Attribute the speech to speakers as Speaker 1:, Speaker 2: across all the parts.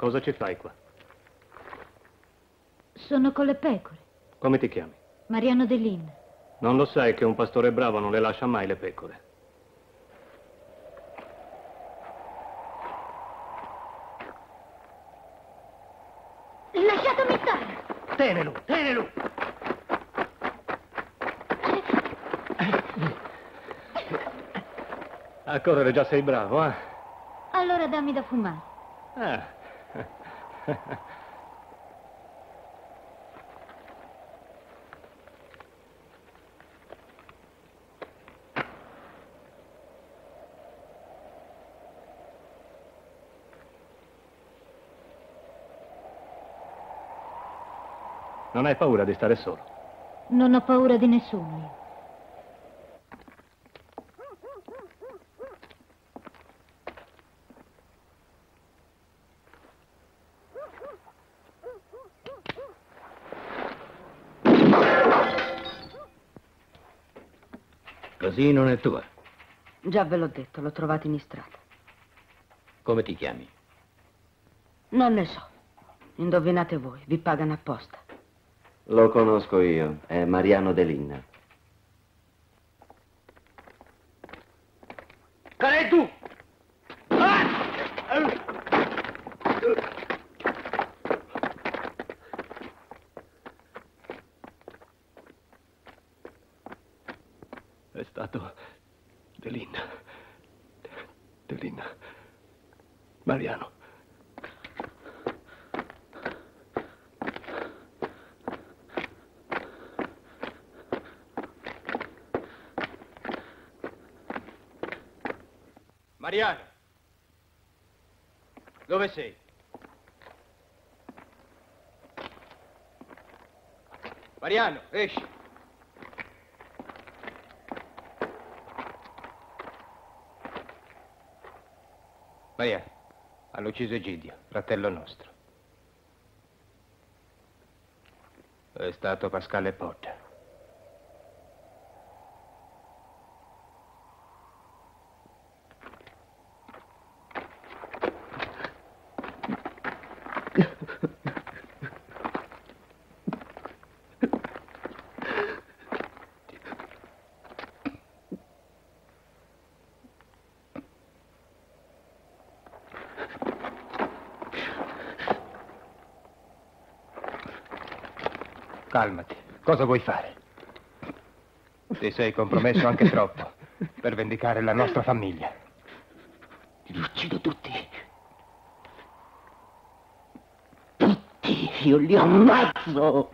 Speaker 1: Cosa ci fai qua?
Speaker 2: Sono con le pecore.
Speaker 1: Come ti chiami?
Speaker 2: Mariano Dell'Inn.
Speaker 1: Non lo sai che un pastore bravo non le lascia mai le pecore.
Speaker 2: Lasciatemi stare!
Speaker 1: Tenelo, tenelo! A correre già sei bravo, eh?
Speaker 2: Allora dammi da fumare.
Speaker 1: Ah. Non hai paura di stare solo?
Speaker 2: Non ho paura di nessuno
Speaker 3: Così non è tua.
Speaker 4: Già ve l'ho detto, l'ho trovato in strada.
Speaker 3: Come ti chiami?
Speaker 4: Non ne so. Indovinate voi, vi pagano apposta.
Speaker 5: Lo conosco io, è Mariano Delinna.
Speaker 1: Care tu! È stato Delinna. Delinna. Mariano.
Speaker 6: Mariano, dove sei? Mariano, esci. Mariano, hanno ucciso Egidio, fratello nostro. È stato Pasquale Potta. Calmati. Cosa vuoi fare? Ti sei compromesso anche troppo per vendicare la nostra famiglia.
Speaker 5: Li uccido tutti. Tutti, io li ammazzo.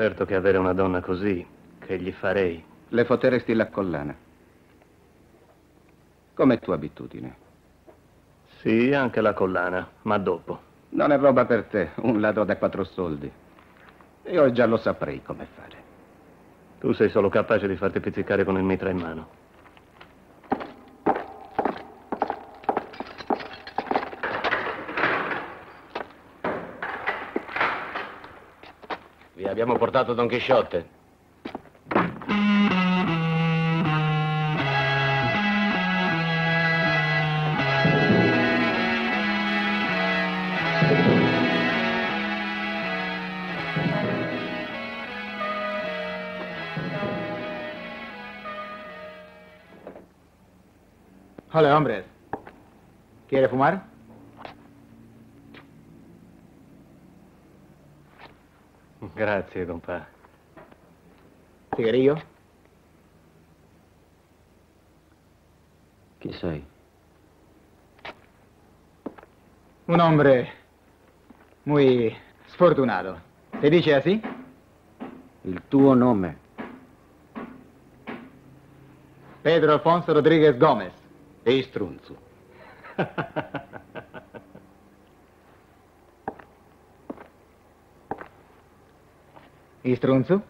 Speaker 1: Certo che avere una donna così, che gli farei.
Speaker 7: Le fotteresti la collana. Come tua abitudine.
Speaker 1: Sì, anche la collana, ma dopo.
Speaker 7: Non è roba per te, un ladro da quattro soldi. Io già lo saprei come fare.
Speaker 1: Tu sei solo capace di farti pizzicare con il mitra in mano.
Speaker 5: Portato Don Chisciotte.
Speaker 8: Hola, hombres. ¿Quiere fumar?
Speaker 1: Grazie, compà.
Speaker 8: ¿Cigarrillo?
Speaker 5: Chi sei?
Speaker 8: Un hombre muy sfortunato. ¿Se dice así?
Speaker 7: Il tuo nome.
Speaker 8: Pedro Alfonso Rodríguez Gómez.
Speaker 7: E strunzu.
Speaker 8: Istrunzu?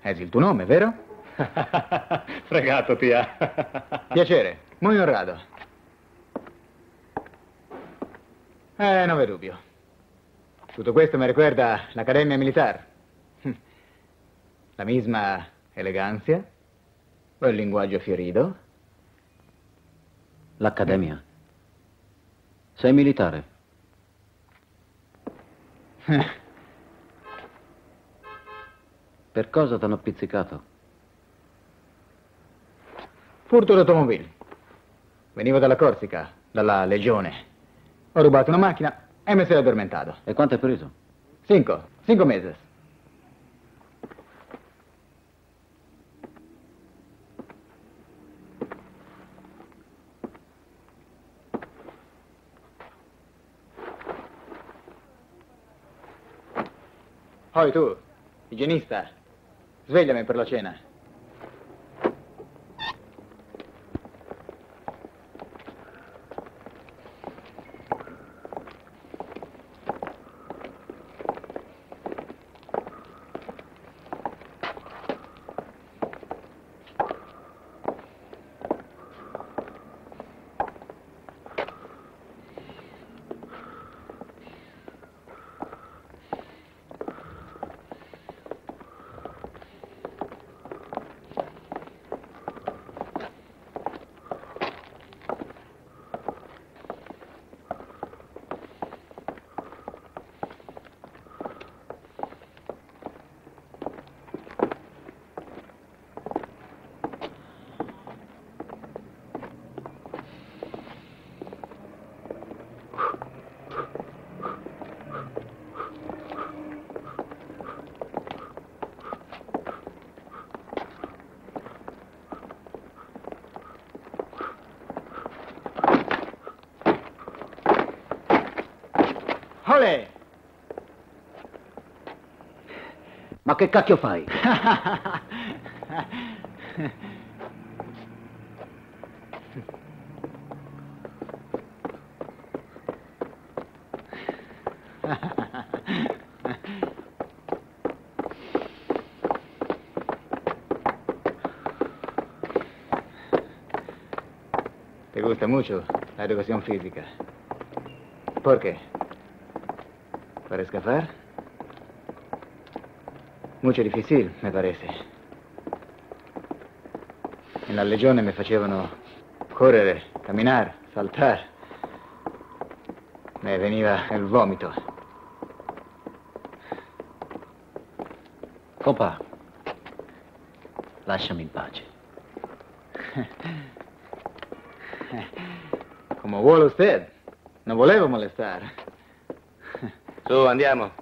Speaker 8: È il tuo nome, vero?
Speaker 1: Fregato, ti ha.
Speaker 8: Piacere, muy honrado. Eh, no ve dubbio. Tutto questo mi ricorda l'Accademia Militare. La misma elegancia, quel linguaggio fiorito.
Speaker 5: L'Accademia. Sei militare. Per cosa t'hanno pizzicato?
Speaker 8: Furto d'automobile. Venivo dalla Corsica, dalla Legione. Ho rubato una macchina e mi sono addormentato.
Speaker 5: E quanto hai preso?
Speaker 8: Cinco, cinco mesi. Poi tu, igienista, svegliami per la cena. Olè!
Speaker 5: Ma che cacchio fai?
Speaker 8: Te gusta mucho la educación física. ¿Por qué? ¿Para escapar? Mucho difícil, me parece. En la legione me facevano correre, camminare, saltare. Me veniva il vomito.
Speaker 5: Compa, lasciami in pace.
Speaker 8: Come vuole usted. Non volevo molestare.
Speaker 7: Su, andiamo.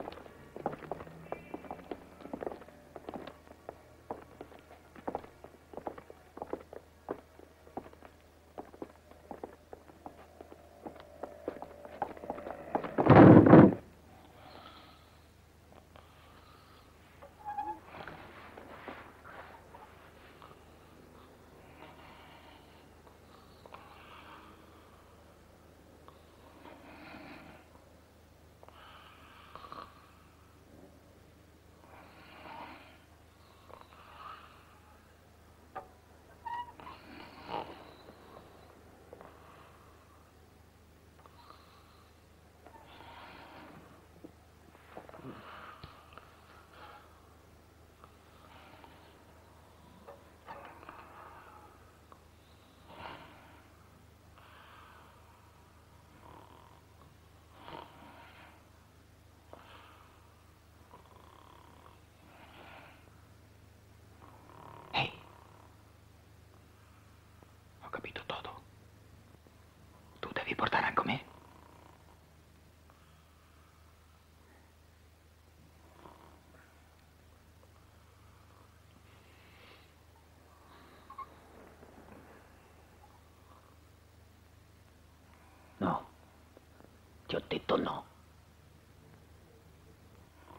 Speaker 8: Eccomi.
Speaker 5: No. Ti ho detto no.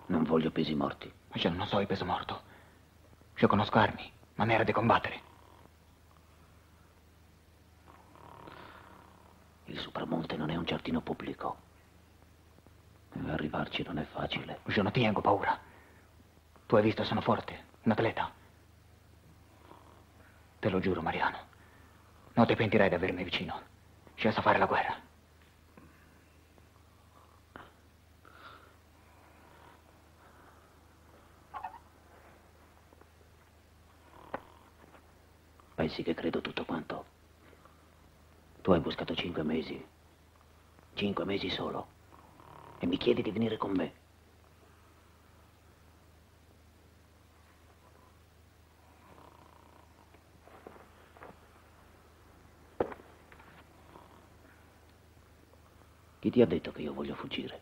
Speaker 5: Non voglio pesi morti.
Speaker 8: Ma io non so il peso morto. Io conosco armi, maniera di combattere.
Speaker 5: Il Supramonte non è un giardino pubblico. E arrivarci non è facile.
Speaker 8: Io non tengo paura. Tu hai visto, sono forte, un atleta. Te lo giuro, Mariano. Non ti pentirai di avermi vicino. Ci sa fare la guerra.
Speaker 5: Pensi che credo tutto quanto? Tu hai buscato cinque mesi. Cinque mesi solo. E mi chiedi di venire con me. Chi ti ha detto che io voglio fuggire?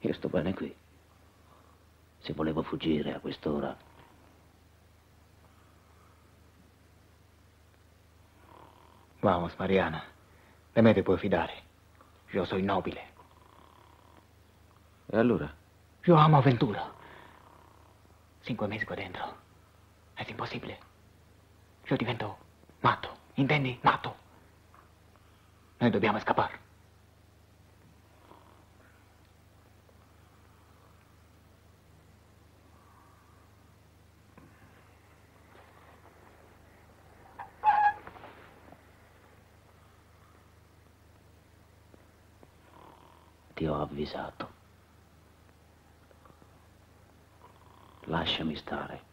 Speaker 5: Io sto bene qui. Se volevo fuggire a quest'ora,
Speaker 8: Vamos, Mariana. De me te puoi fidare. Io sono nobile.
Speaker 5: E allora?
Speaker 8: Io amo avventura. Cinque mesi qua dentro. È impossibile. Io divento matto. Intendi? Matto. Noi dobbiamo scappare.
Speaker 5: Avvisato. Lasciami stare.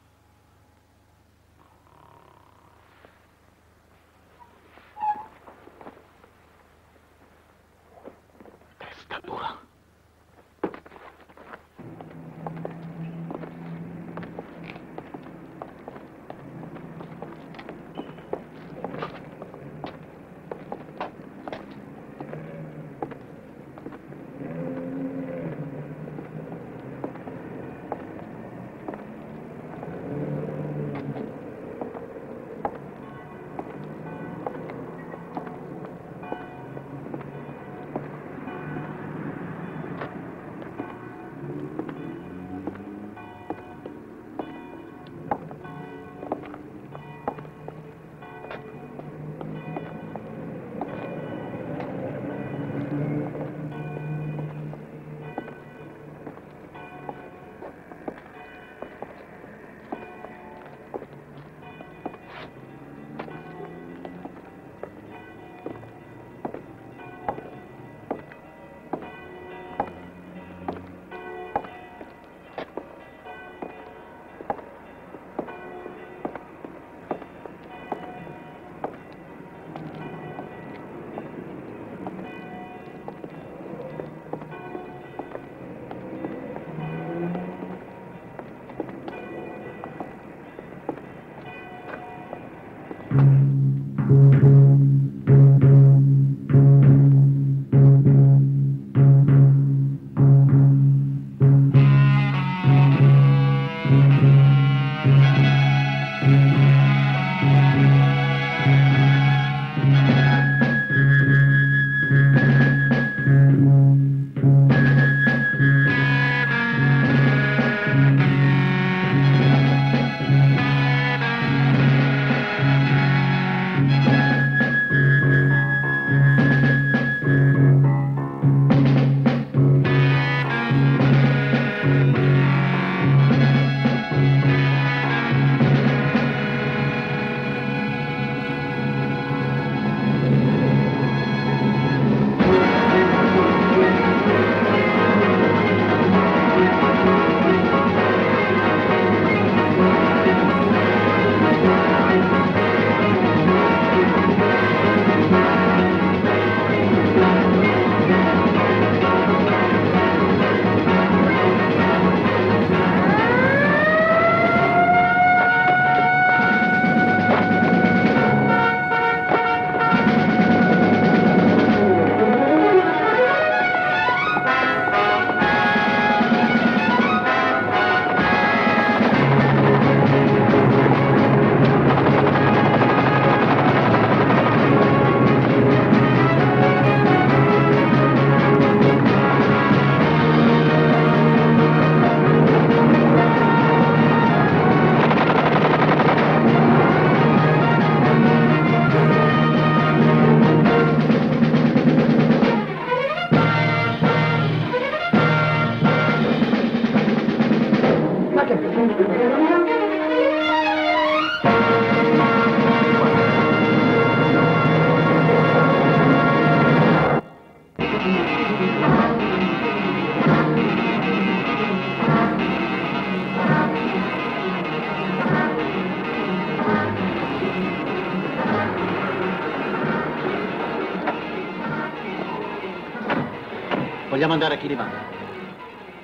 Speaker 5: Vogliamo andare a Chirivani?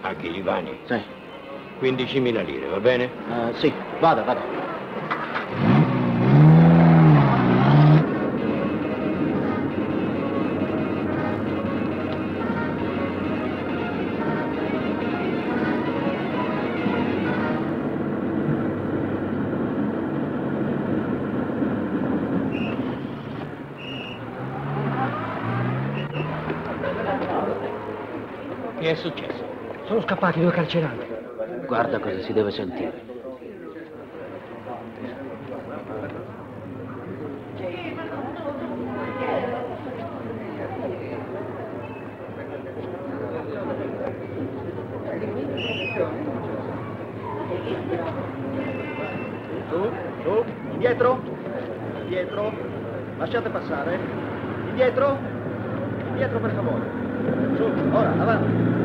Speaker 9: A Chirivani?
Speaker 5: Sì.
Speaker 9: 15.000 lire, va bene?
Speaker 5: Eh, sì, vada, vada.
Speaker 10: Scappati due carcerati.
Speaker 11: Guarda cosa si deve sentire.
Speaker 12: Su, su, indietro, indietro, lasciate passare, indietro, indietro per favore. Su, ora, avanti.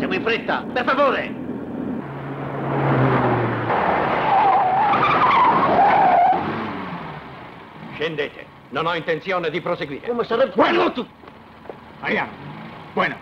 Speaker 11: Siamo in fretta, per favore!
Speaker 13: Scendete. Non ho intenzione di proseguire.
Speaker 11: Come sarebbe...
Speaker 13: Bueno!
Speaker 11: tu...
Speaker 5: Andiamo. Bueno.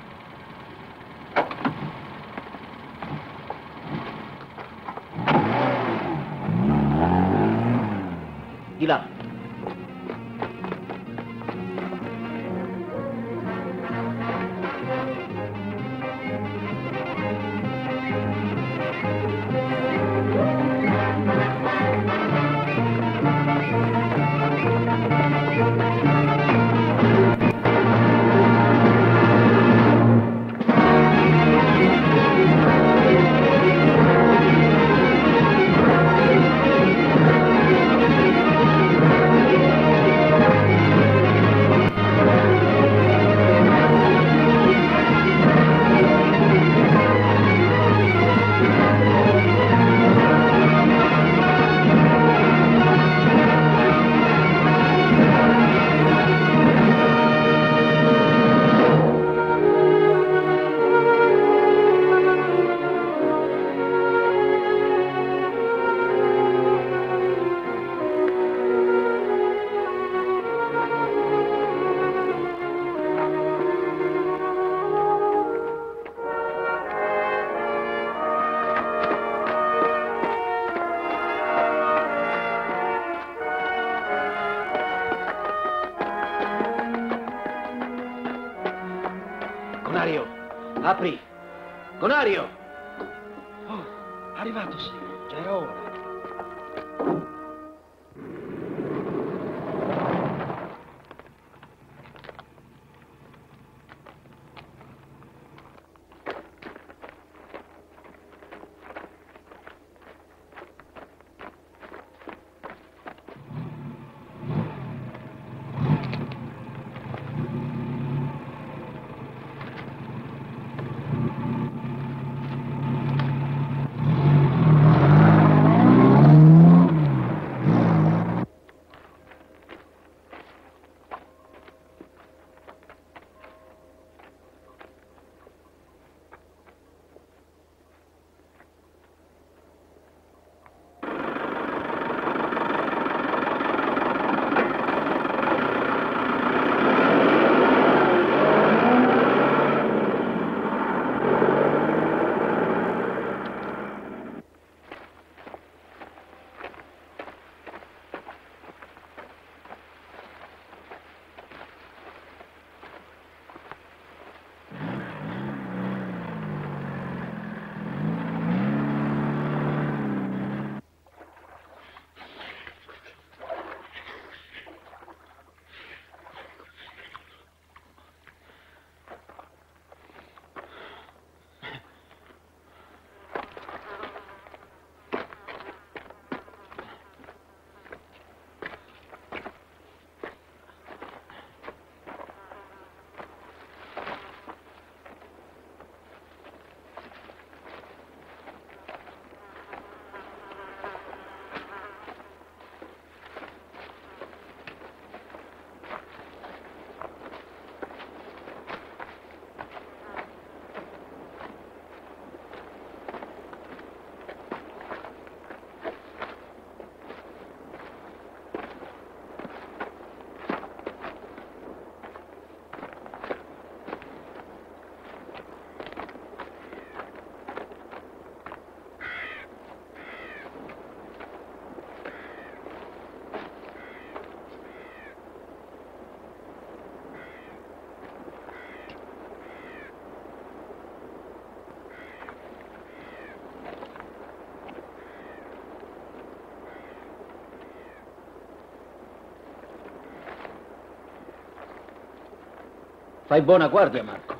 Speaker 5: Fai buona guardia, Marco.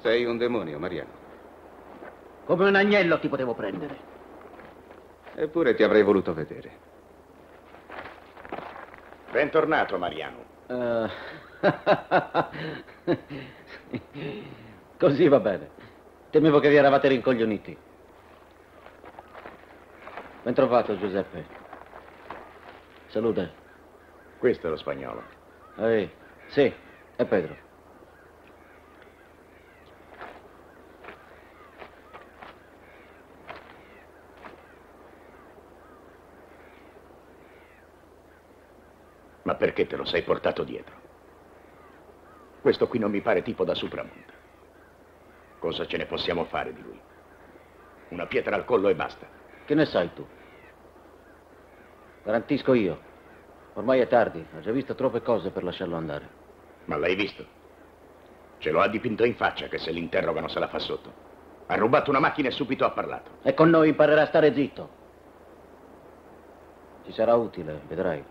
Speaker 7: Sei un demonio, Mariano.
Speaker 5: Come un agnello ti potevo prendere.
Speaker 7: Eppure ti avrei voluto vedere.
Speaker 14: Bentornato, Mariano.
Speaker 5: Eh, Così va bene. Temevo che vi eravate rincoglioniti. Ben trovato, Giuseppe. Salute.
Speaker 14: Questo è lo spagnolo.
Speaker 5: Ehi, sì, è Pedro.
Speaker 14: Ma perché te lo sei portato dietro? Questo qui non mi pare tipo da supramonte. Cosa ce ne possiamo fare di lui? Una pietra al collo e basta.
Speaker 5: Che ne sai tu? Garantisco io. Ormai è tardi, ho già visto troppe cose per lasciarlo andare.
Speaker 14: Ma l'hai visto? Ce lo ha dipinto in faccia che se l'interrogano se la fa sotto. Ha rubato una macchina e subito ha parlato.
Speaker 5: E con noi imparerà a stare zitto. Ci sarà utile, vedrai.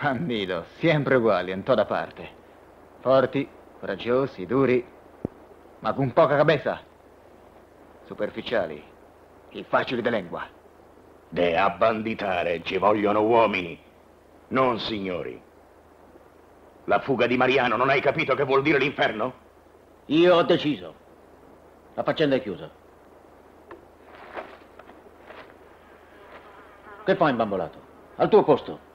Speaker 8: Bandido, sempre uguali, in toda parte. Forti, coraggiosi, duri, ma con poca cabeza. Superficiali e facili di lingua.
Speaker 14: De a banditare ci vogliono uomini, non signori. La fuga di Mariano, non hai capito che vuol dire l'inferno?
Speaker 5: Io ho deciso. La faccenda è chiusa. Che fai imbambolato? Al tuo posto.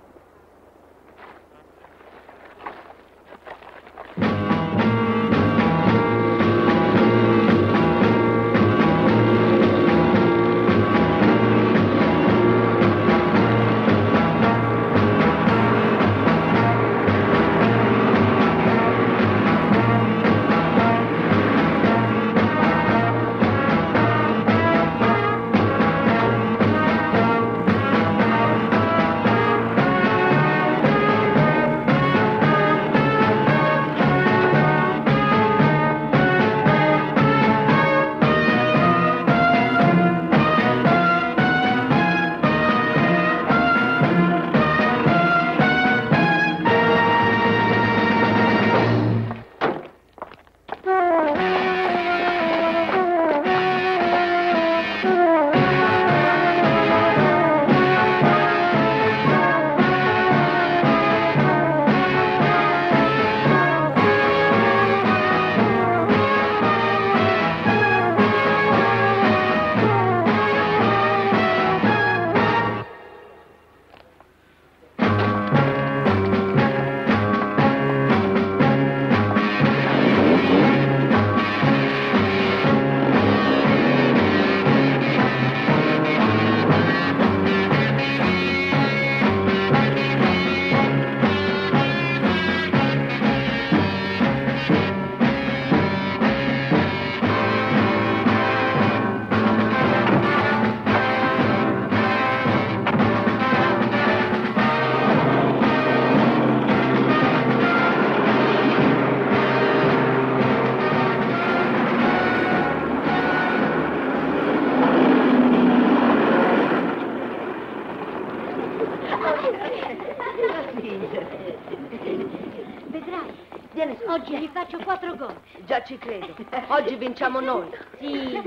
Speaker 4: Ci credo. Oggi vinciamo noi.
Speaker 15: Sì.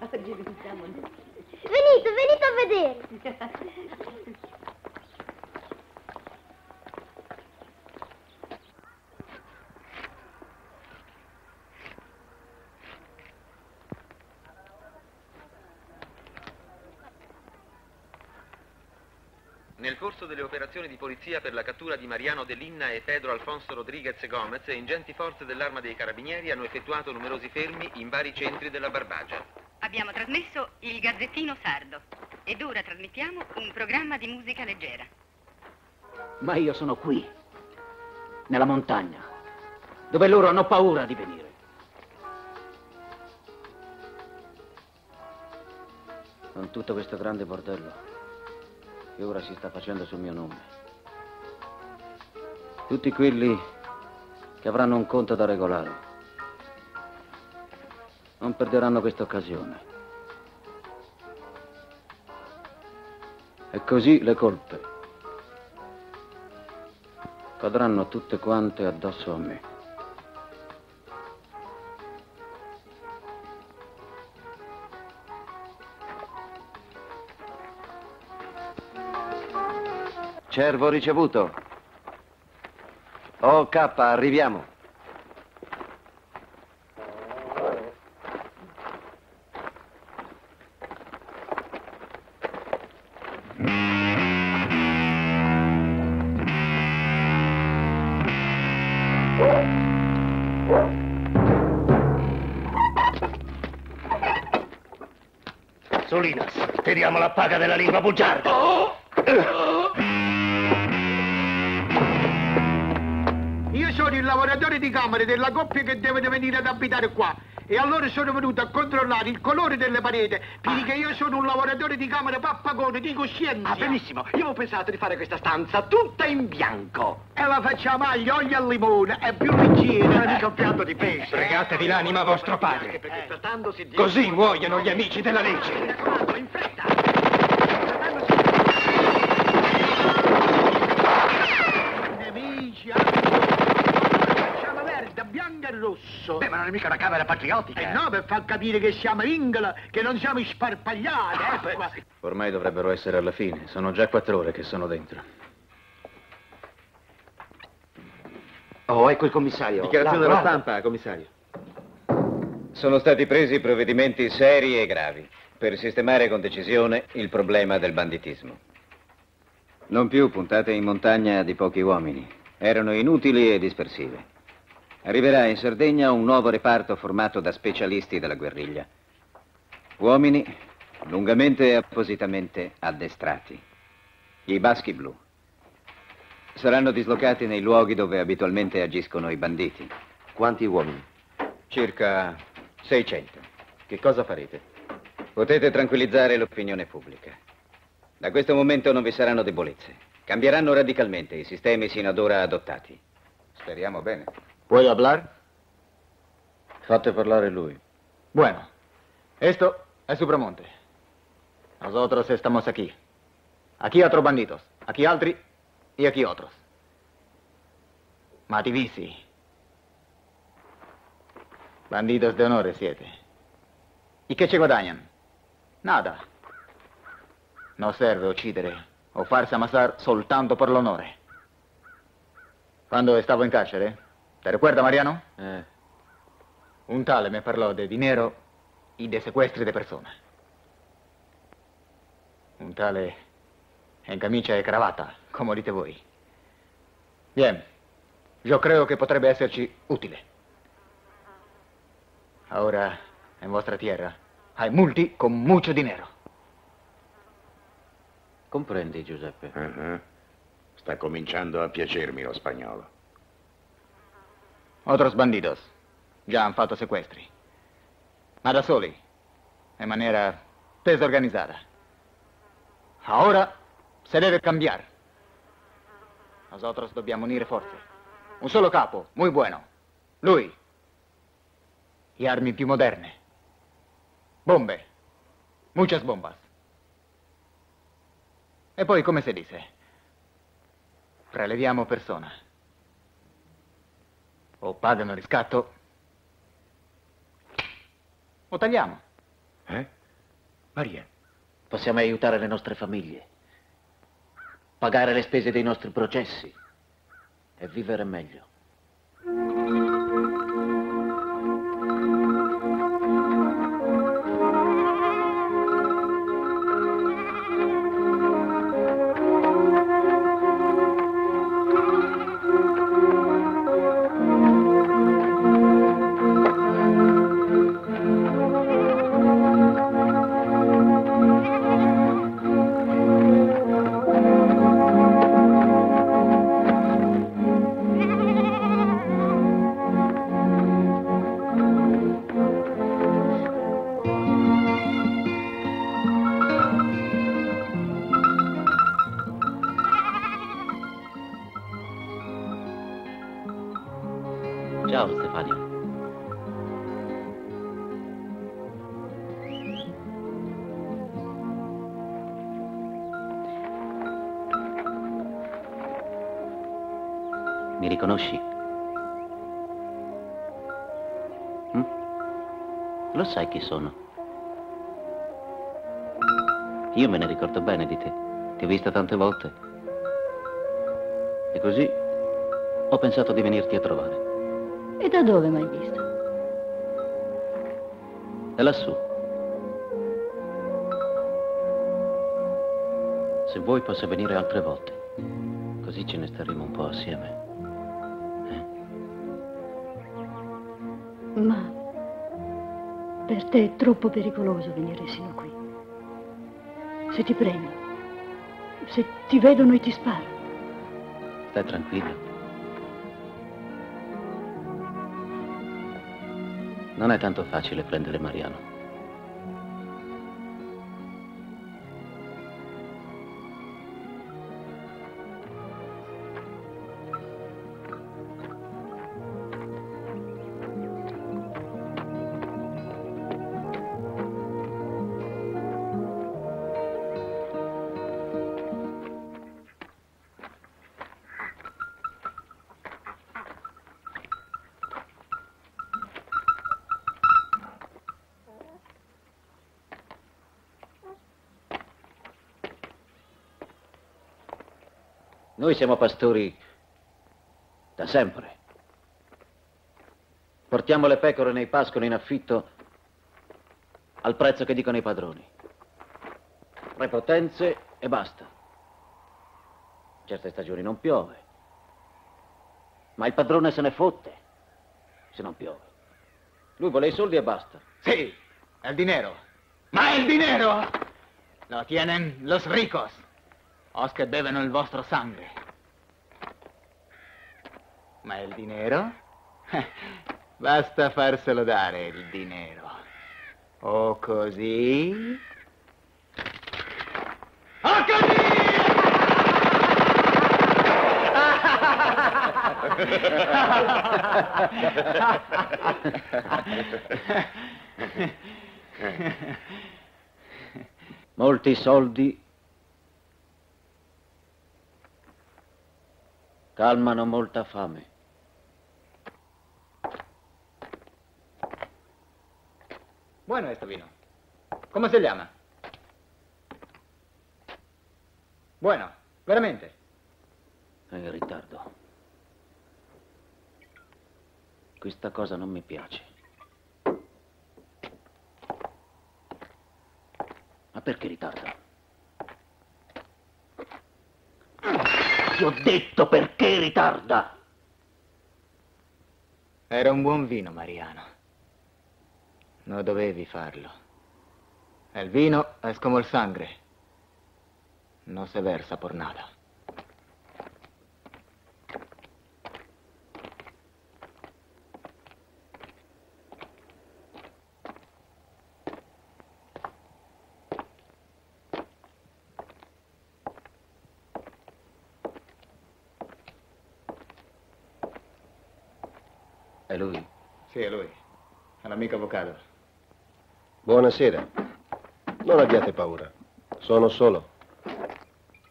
Speaker 4: Oggi vinciamo noi.
Speaker 2: Venite, venite a vedere.
Speaker 16: Nel corso delle operazioni di polizia per la cattura di Mariano Delinna e Pedro Alfonso Rodriguez Gomez, ingenti forze dell'arma dei carabinieri hanno effettuato numerosi fermi in vari centri della Barbagia.
Speaker 17: Abbiamo trasmesso il Gazzettino Sardo ed ora trasmettiamo un programma di musica leggera.
Speaker 5: Ma io sono qui, nella montagna, dove loro hanno paura di venire. Con tutto questo grande bordello che ora si sta facendo sul mio nome. Tutti quelli che avranno un conto da regolare non perderanno questa occasione. E così le colpe
Speaker 7: Cadranno tutte quante addosso a me.
Speaker 3: Cervo ricevuto. Oh, K, arriviamo.
Speaker 18: Solinas, tiriamo la paga della lingua bugiarda.
Speaker 19: Io il lavoratore di camera della coppia che deve venire ad abitare qua. E allora sono venuto a controllare il colore delle pareti, perché io sono un lavoratore di camera pappagone di coscienza.
Speaker 18: Ah, benissimo. Io avevo pensato di fare questa stanza tutta in bianco.
Speaker 19: E la facciamo agli olio al limone, è più leggera.
Speaker 18: Non mica un piatto di pesce.
Speaker 6: Pregatevi l'anima a vostro padre.
Speaker 18: Di...
Speaker 6: Così muoiono gli amici della legge.
Speaker 18: In fretta.
Speaker 19: Nemici, facciamo verde, bianco rosso.
Speaker 18: Beh, ma non è mica una camera patriottica.
Speaker 19: Eh no, per far capire che siamo ingla, che non siamo sparpagliati,
Speaker 18: Ah,
Speaker 19: ecco.
Speaker 18: beh,
Speaker 7: Ormai dovrebbero essere alla fine. Sono già quattro ore che sono dentro.
Speaker 3: Oh, ecco il commissario.
Speaker 20: Dichiarazione della stampa, commissario.
Speaker 7: Sono stati presi provvedimenti seri e gravi per sistemare con decisione il problema del banditismo. Non più puntate in montagna di pochi uomini. Erano inutili e dispersive. Arriverà in Sardegna un nuovo reparto formato da specialisti della guerriglia. Uomini lungamente e appositamente addestrati. I baschi blu. Saranno dislocati nei luoghi dove abitualmente agiscono i banditi.
Speaker 3: Quanti uomini?
Speaker 7: Circa 600. Che cosa farete? Potete tranquillizzare l'opinione pubblica. Da questo momento non vi saranno debolezze. Cambieranno radicalmente i sistemi sino ad ora adottati. Speriamo bene.
Speaker 8: ¿Puedo hablar?
Speaker 7: Fate parlare lui.
Speaker 8: Bueno, esto es Supramonte. Nosotros estamos aquí. Aquí otros bandidos, aquí altri y aquí otros. Mativisi. Bandidos de honores siete. ¿Y qué ci guadagnan? Nada. No serve uccidere o farsi ammassare soltanto per l'onore. Quando stavo in carcere, ¿te recuerda, Mariano?
Speaker 7: Eh.
Speaker 8: Un tale me parlò di dinero y de secuestri de persona. Un tale en camicia e cravatta, come dite voi. Bien, yo creo que potrebbe esserci utile. Ahora, en vostra tierra, hay multi con mucho dinero.
Speaker 7: Comprendi, Giuseppe?
Speaker 14: Ah, Sta cominciando a piacermi lo spagnolo.
Speaker 8: Otros bandidos già han fatto sequestri. Ma da soli, in maniera desorganizzata. Ahora se deve cambiar. Nosotros dobbiamo unire forze. Un solo capo, muy bueno. Lui. Y armi più moderne. Bombe. Muchas bombas. E poi, come si dice? Preleviamo persona. O pagano riscatto, o tagliamo.
Speaker 14: Eh? Maria.
Speaker 5: Possiamo aiutare le nostre famiglie, pagare le spese dei nostri processi e vivere meglio. Chi sono? Io me ne ricordo bene di te. Ti ho vista tante volte. E così ho pensato di venirti a trovare.
Speaker 4: E da dove mai visto?
Speaker 5: È lassù. Se vuoi posso venire altre volte. Così ce ne staremo un po' assieme.
Speaker 15: Per te è troppo pericoloso venire sino qui. Se ti prendono, se ti vedono e ti sparano.
Speaker 5: Stai tranquillo. Non è tanto facile prendere Mariano. Noi siamo pastori da sempre. Portiamo le pecore nei pascoli in affitto al prezzo che dicono i padroni. Prepotenze e basta. Certe stagioni non piove. Ma il padrone se ne fotte se non piove. Lui vuole i soldi e basta.
Speaker 8: Sí, el dinero. Ma el dinero lo tienen los ricos, os che bevono il vostro sangue. Il dinero? Basta farselo dare il dinero. O così? O
Speaker 5: Molti soldi calmano molta fame.
Speaker 8: Bueno esto vino. ¿Cómo se llama? Bueno, veramente.
Speaker 5: È in ritardo. Questa cosa non mi piace. Ma perché ritarda? Ti ho detto perché ritarda!
Speaker 8: Era un buon vino, Mariano. No dovevi farlo. El vino es como el sangre. No se versa por nada.
Speaker 5: È lui.
Speaker 8: Sì, è lui. È l'amico avvocato.
Speaker 20: Buonasera. Non abbiate paura. Sono solo.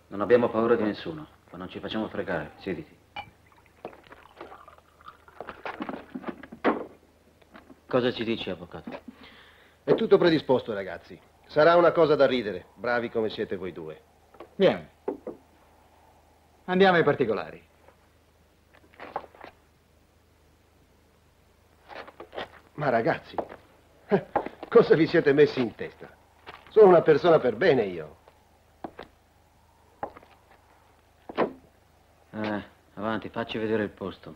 Speaker 5: Non abbiamo paura di nessuno, ma non ci facciamo fregare. Siediti. Cosa ci dici, avvocato?
Speaker 20: È tutto predisposto, ragazzi. Sarà una cosa da ridere, bravi come siete voi due.
Speaker 8: Bien. Andiamo ai particolari.
Speaker 20: Ma ragazzi, cosa vi siete messi in testa? Sono una persona per bene io.
Speaker 5: Eh, avanti, facci vedere il posto.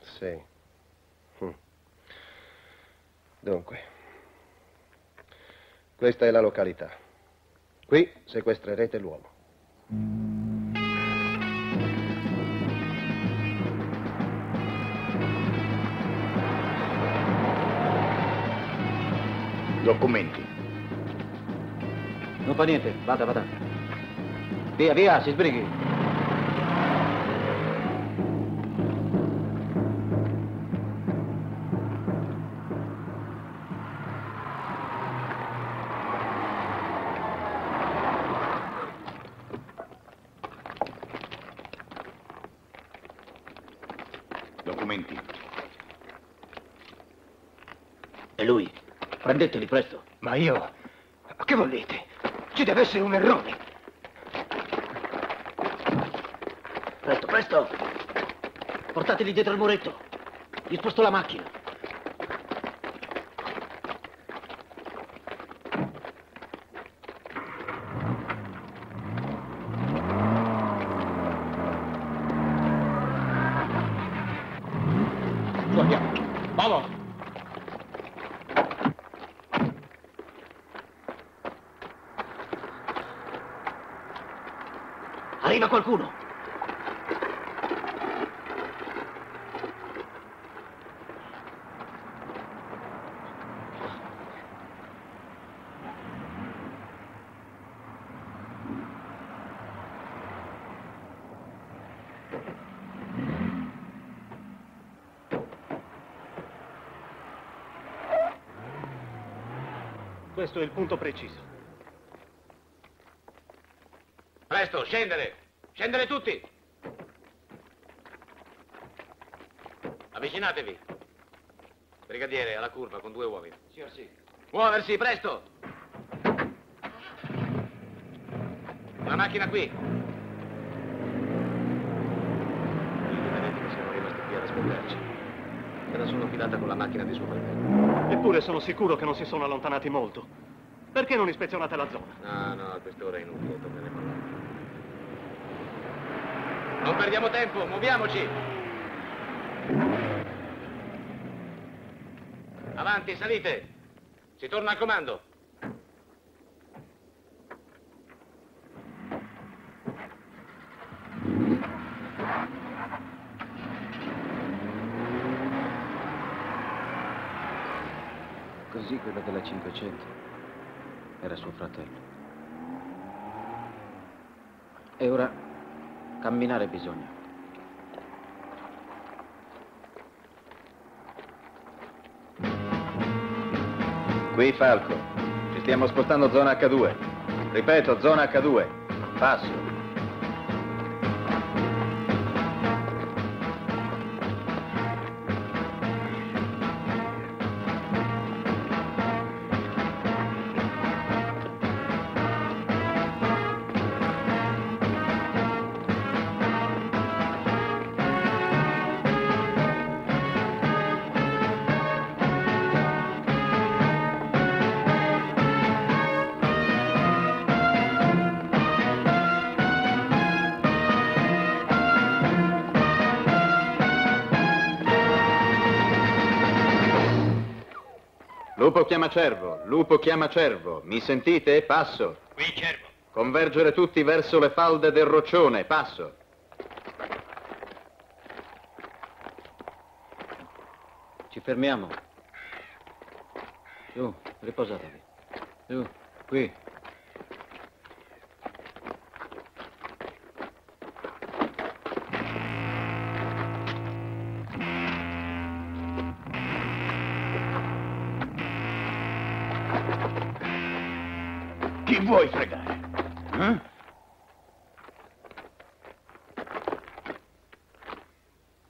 Speaker 20: Sì. Hm. Dunque, questa è la località. Qui sequestrerete l'uomo.
Speaker 14: Documenti.
Speaker 5: Non fa niente, vada, vada. Via, via, si sbrighi.
Speaker 21: Prendeteli presto.
Speaker 6: Ma io... Che volete? Ci deve essere un errore.
Speaker 21: Presto, presto! Portateli dietro il muretto. Gli sposto la macchina.
Speaker 6: Su andiamo. Vamos.
Speaker 21: Arriva qualcuno.
Speaker 22: Questo è il punto preciso.
Speaker 23: Presto, scendere! Scendere tutti! Avvicinatevi. Brigadiere, alla curva con due uomini.
Speaker 24: Signor sì.
Speaker 23: Muoversi, presto! La macchina qui. Vedete che siamo rimasti qui ad aspettarci. Me la sono filata con la macchina di suo fratello.
Speaker 22: Eppure sono sicuro che non si sono allontanati molto. Perché non ispezionate la zona?
Speaker 23: No, no, a quest'ora è inutile, torneremo là. Non perdiamo tempo, muoviamoci! Avanti, salite! Si torna al comando.
Speaker 5: Così quello della 500 era suo fratello. E ora camminare bisogna.
Speaker 25: Qui Falco. Ci stiamo spostando zona H2. Ripeto, zona H2. Passo. Chiama cervo, lupo chiama cervo. Mi sentite? Passo.
Speaker 23: Qui, cervo.
Speaker 25: Convergere tutti verso le falde del roccione. Passo.
Speaker 5: Ci fermiamo. Giù, riposatevi. Giù, qui.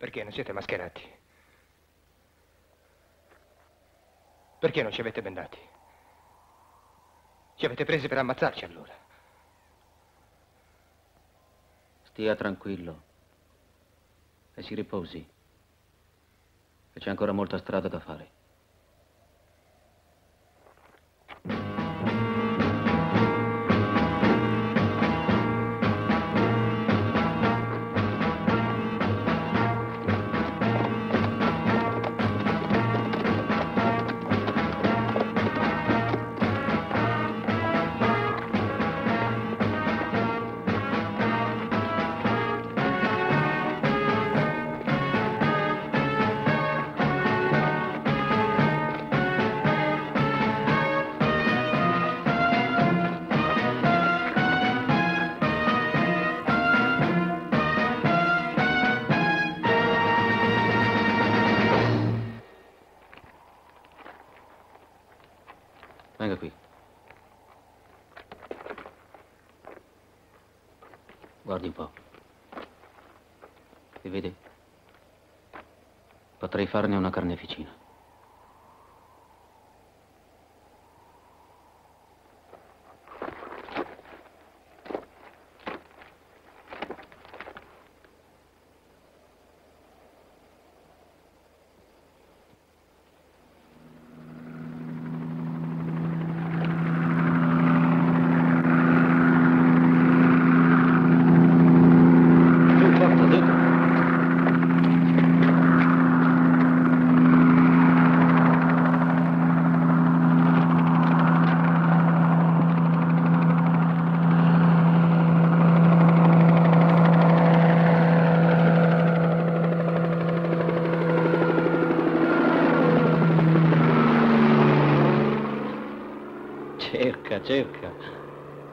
Speaker 6: Perché non siete mascherati? Perché non ci avete bendati? Ci avete presi per ammazzarci allora?
Speaker 5: Stia tranquillo. E si riposi. Che c'è ancora molta strada da fare. Farne una carneficina.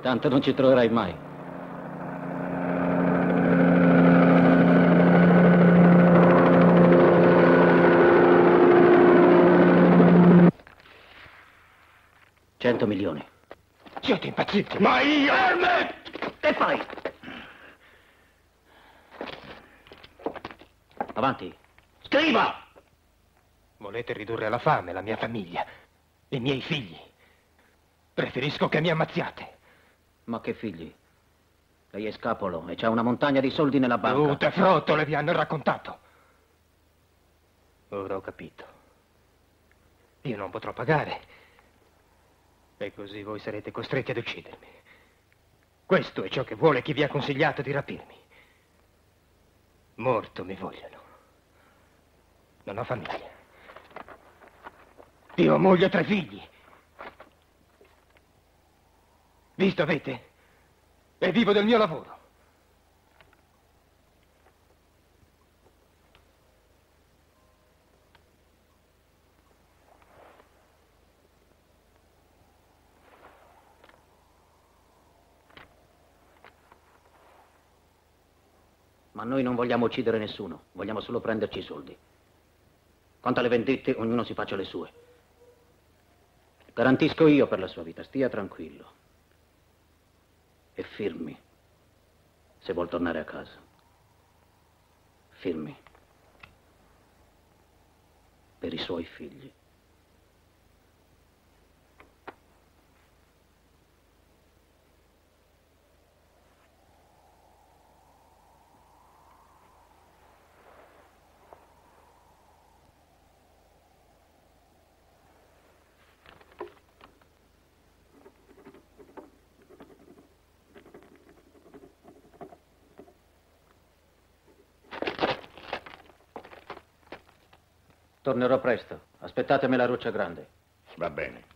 Speaker 5: Tanto non ci troverai mai. Cento milioni.
Speaker 6: Siete impazziti.
Speaker 14: Ma io...
Speaker 5: Che fai? Avanti.
Speaker 14: Scriva!
Speaker 6: Volete ridurre alla fame la mia famiglia, i miei figli. Preferisco che mi ammazziate.
Speaker 5: Ma che figli? Lei è scapolo e c'ha una montagna di soldi nella banca.
Speaker 6: Tutte frottole vi hanno raccontato. Ora ho capito. Io non potrò pagare. E così voi sarete costretti ad uccidermi. Questo è ciò che vuole chi vi ha consigliato di rapirmi. Morto mi vogliono. Non ho famiglia. Io ho moglie e tre figli. Visto avete? E vivo del mio lavoro.
Speaker 5: Ma noi non vogliamo uccidere nessuno, vogliamo solo prenderci i soldi. Quanto alle vendette, ognuno si faccia le sue. Garantisco io per la sua vita, stia tranquillo. E firmi, se vuol tornare a casa. Firmi. Per i suoi figli. Tornerò presto. Aspettatemi la roccia grande.
Speaker 14: Va bene.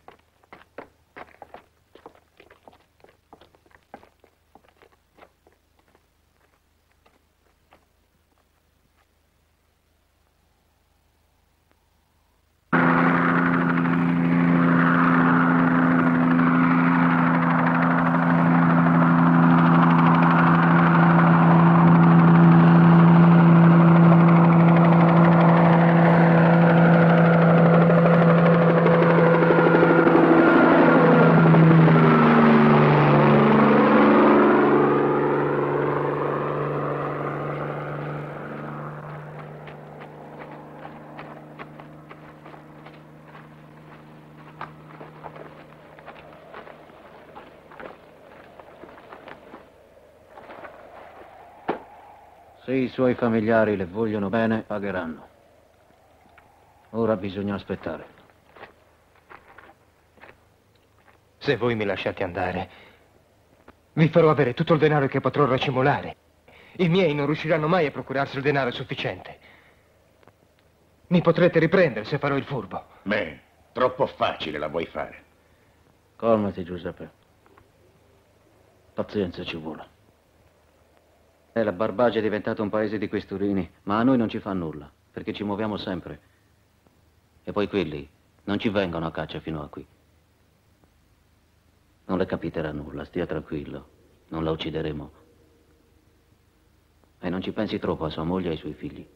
Speaker 5: Se i familiari le vogliono bene, pagheranno. Ora bisogna aspettare.
Speaker 6: Se voi mi lasciate andare, vi farò avere tutto il denaro che potrò racimolare. I miei non riusciranno mai a procurarsi il denaro sufficiente. Mi potrete riprendere se farò il furbo.
Speaker 14: Beh, troppo facile la vuoi fare.
Speaker 5: Calmati, Giuseppe. Pazienza ci vuole. E la Barbagia è diventata un paese di questurini, ma a noi non ci fa nulla, perché ci muoviamo sempre. E poi quelli non ci vengono a caccia fino a qui. Non le capiterà nulla, stia tranquillo. Non la uccideremo. E non ci pensi troppo a sua moglie e ai suoi figli.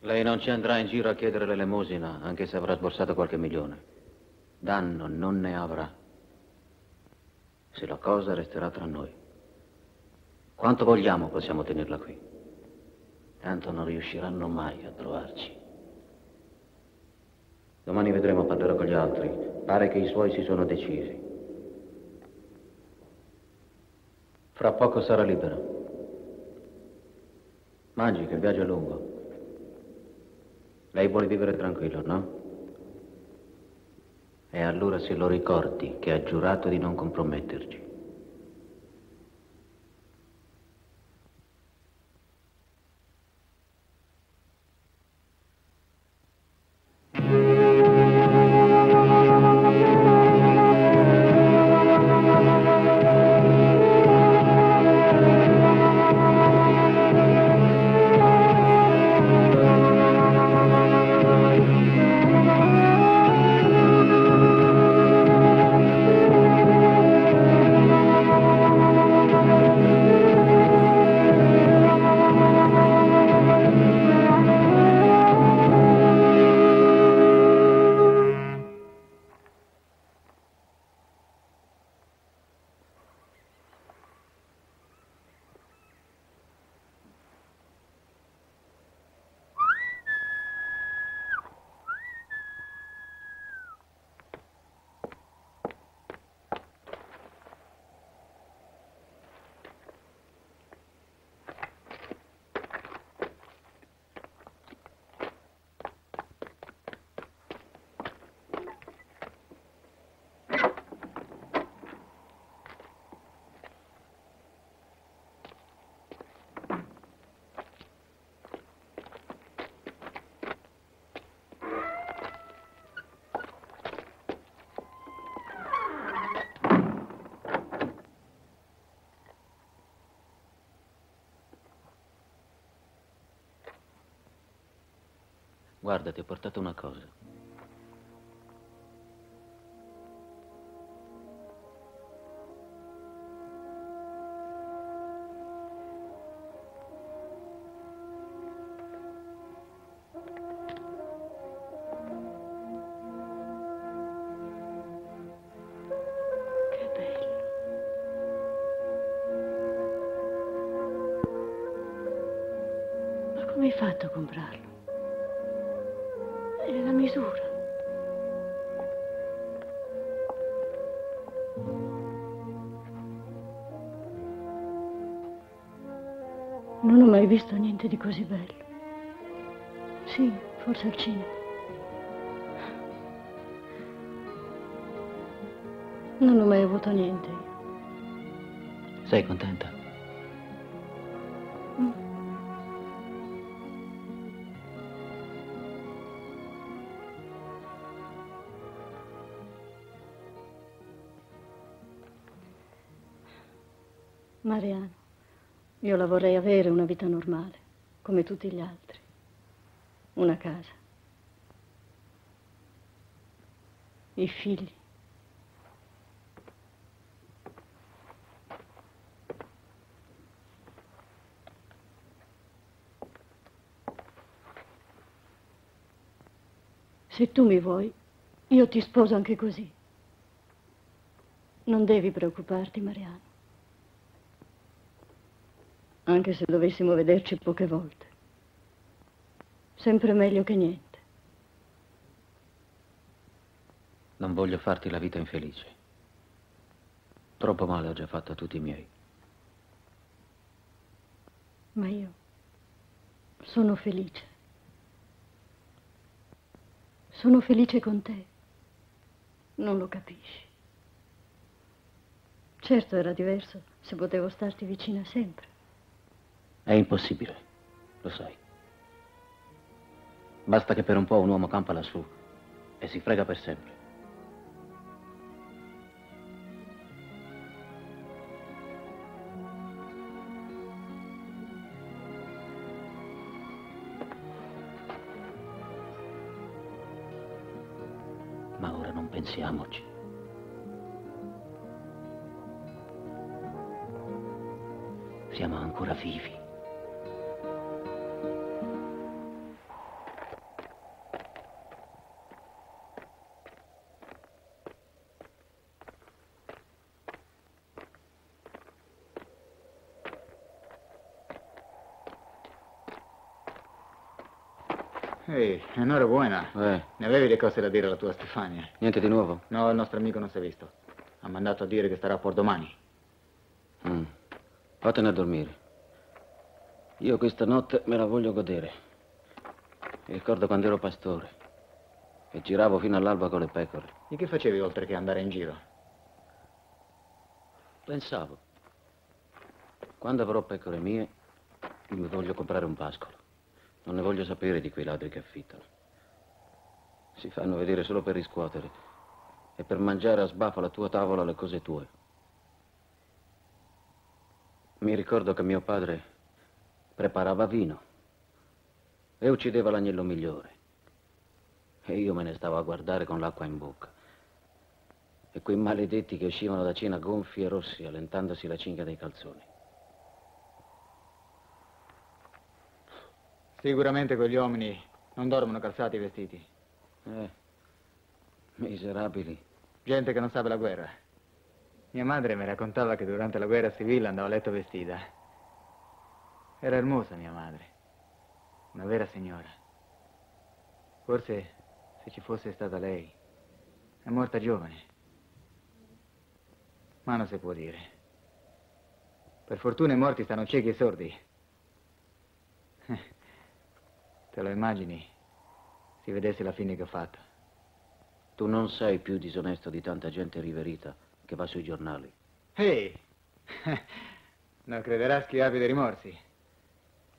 Speaker 5: Lei non ci andrà in giro a chiedere l'elemosina, anche se avrà sborsato qualche milione. Danno non ne avrà. Se la cosa resterà tra noi. Quanto vogliamo possiamo tenerla qui. Tanto non riusciranno mai a trovarci. Domani vedremo, parlerò con gli altri. Pare che i suoi si sono decisi. Fra poco sarà libero. Mangi, che il viaggio è lungo. Lei vuole vivere tranquillo, no? E allora se lo ricordi che ha giurato di non comprometterci. Guarda, ti ho portato una cosa.
Speaker 15: Niente di così bello. Sì, forse al cinema. Non ho mai avuto niente.
Speaker 5: Sei contenta?
Speaker 15: Mm. Mariano, io la vorrei avere una vita normale, come tutti gli altri. Una casa. I figli. Se tu mi vuoi, io ti sposo anche così. Non devi preoccuparti, Mariano. Anche se dovessimo vederci poche volte. Sempre meglio che niente.
Speaker 5: Non voglio farti la vita infelice. Troppo male ho già fatto a tutti i miei.
Speaker 15: Ma io sono felice. Sono felice con te. Non lo capisci. Certo era diverso se potevo starti vicina sempre.
Speaker 5: È impossibile, lo sai. Basta che per un po' un uomo campa lassù e si frega per sempre. Ma ora non pensiamoci. Siamo ancora vivi.
Speaker 8: Enhorabuena.
Speaker 5: Eh,
Speaker 8: Ne avevi le cose da dire alla tua Stefania?
Speaker 5: niente di nuovo?
Speaker 8: No, il nostro amico non si è visto. Ha mandato a dire che starà por domani.
Speaker 5: Mm. Vattene a dormire. Io questa notte me la voglio godere. Mi ricordo quando ero pastore e giravo fino all'alba con le pecore.
Speaker 8: E che facevi oltre che andare in giro?
Speaker 5: Pensavo, quando avrò pecore mie, mi voglio comprare un pascolo. Non ne voglio sapere di quei ladri che affittano. Si fanno vedere solo per riscuotere e per mangiare a sbafo alla tua tavola le cose tue. Mi ricordo che mio padre preparava vino e uccideva l'agnello migliore. E io me ne stavo a guardare con l'acqua in bocca. E quei maledetti che uscivano da cena gonfi e rossi, allentandosi la cinghia dei calzoni.
Speaker 8: Sicuramente quegli uomini non dormono calzati i vestiti.
Speaker 5: Eh, miserabili.
Speaker 8: Gente che non sa la guerra. Mia madre mi raccontava che durante la guerra civile andava a letto vestita. Era ermosa mia madre. Una vera signora. Forse se ci fosse stata lei, è morta giovane. Ma non si può dire. Per fortuna i morti stanno ciechi e sordi. Te lo immagini? Si vedesse la fine che ho fatto.
Speaker 5: Tu non sei più disonesto di tanta gente riverita che va sui giornali.
Speaker 8: Ehi! non crederás che abbia dei rimorsi.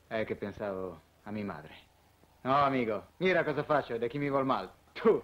Speaker 8: È che pensavo a mia madre. No, amico, mira cosa faccio da chi mi vuol mal. Tu!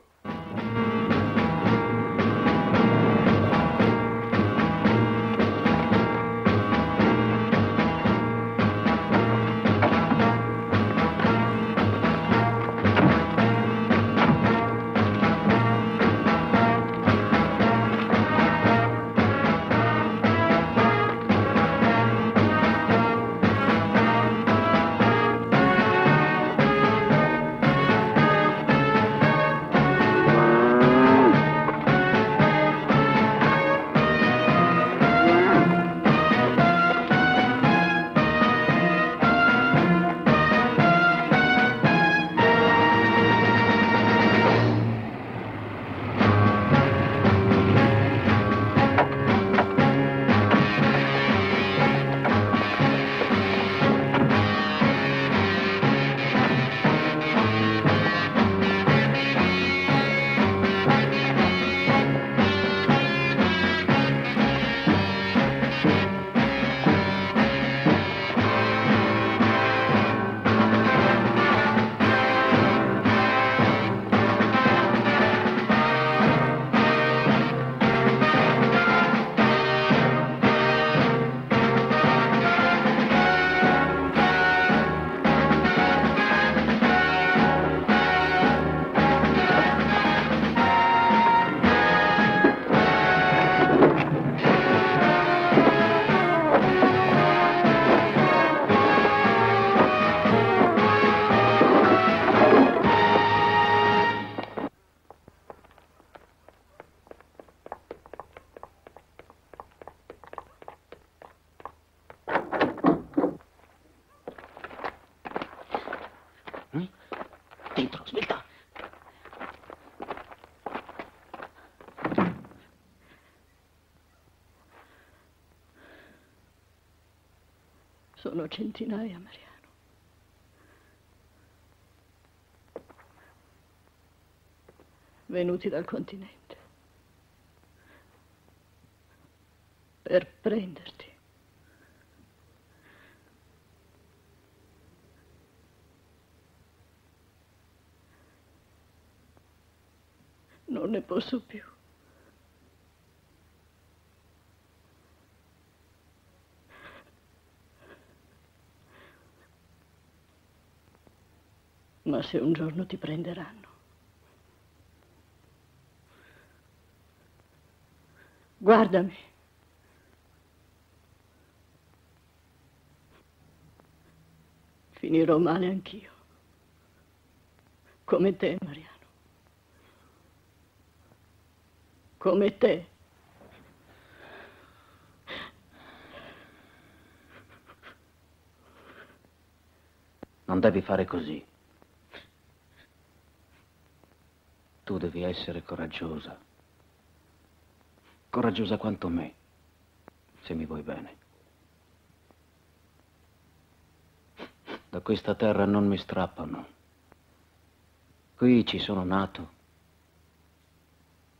Speaker 15: Sono centinaia, Mariano. Venuti dal continente. Per prenderti. Non ne posso più. Ma se un giorno ti prenderanno. Guardami. Finirò male anch'io. Come te, Mariano. Come te.
Speaker 5: Non devi fare così. Tu devi essere coraggiosa. Coraggiosa quanto me, se mi vuoi bene. Da questa terra non mi strappano. Qui ci sono nato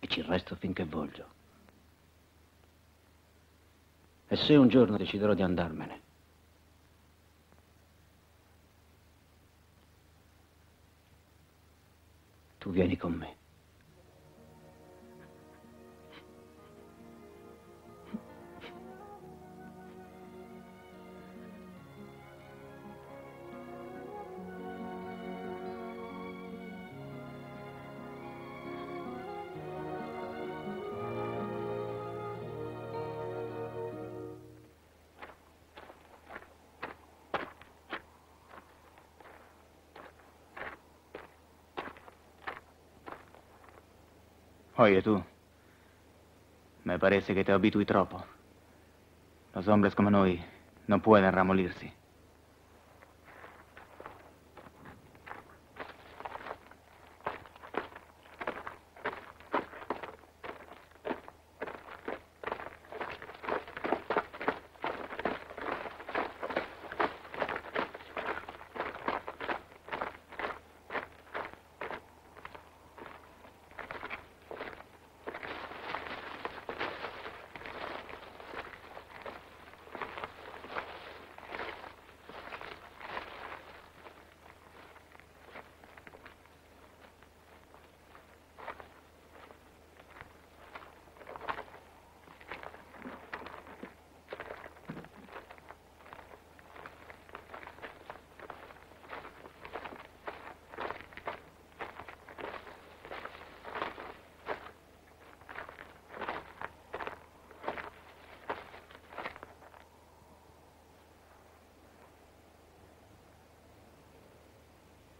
Speaker 5: e ci resto finché voglio. E se un giorno deciderò di andarmene, tu vieni con me.
Speaker 8: Oye, tú. Me parece que te habitui troppo. Los hombres como noi no pueden ramolirse.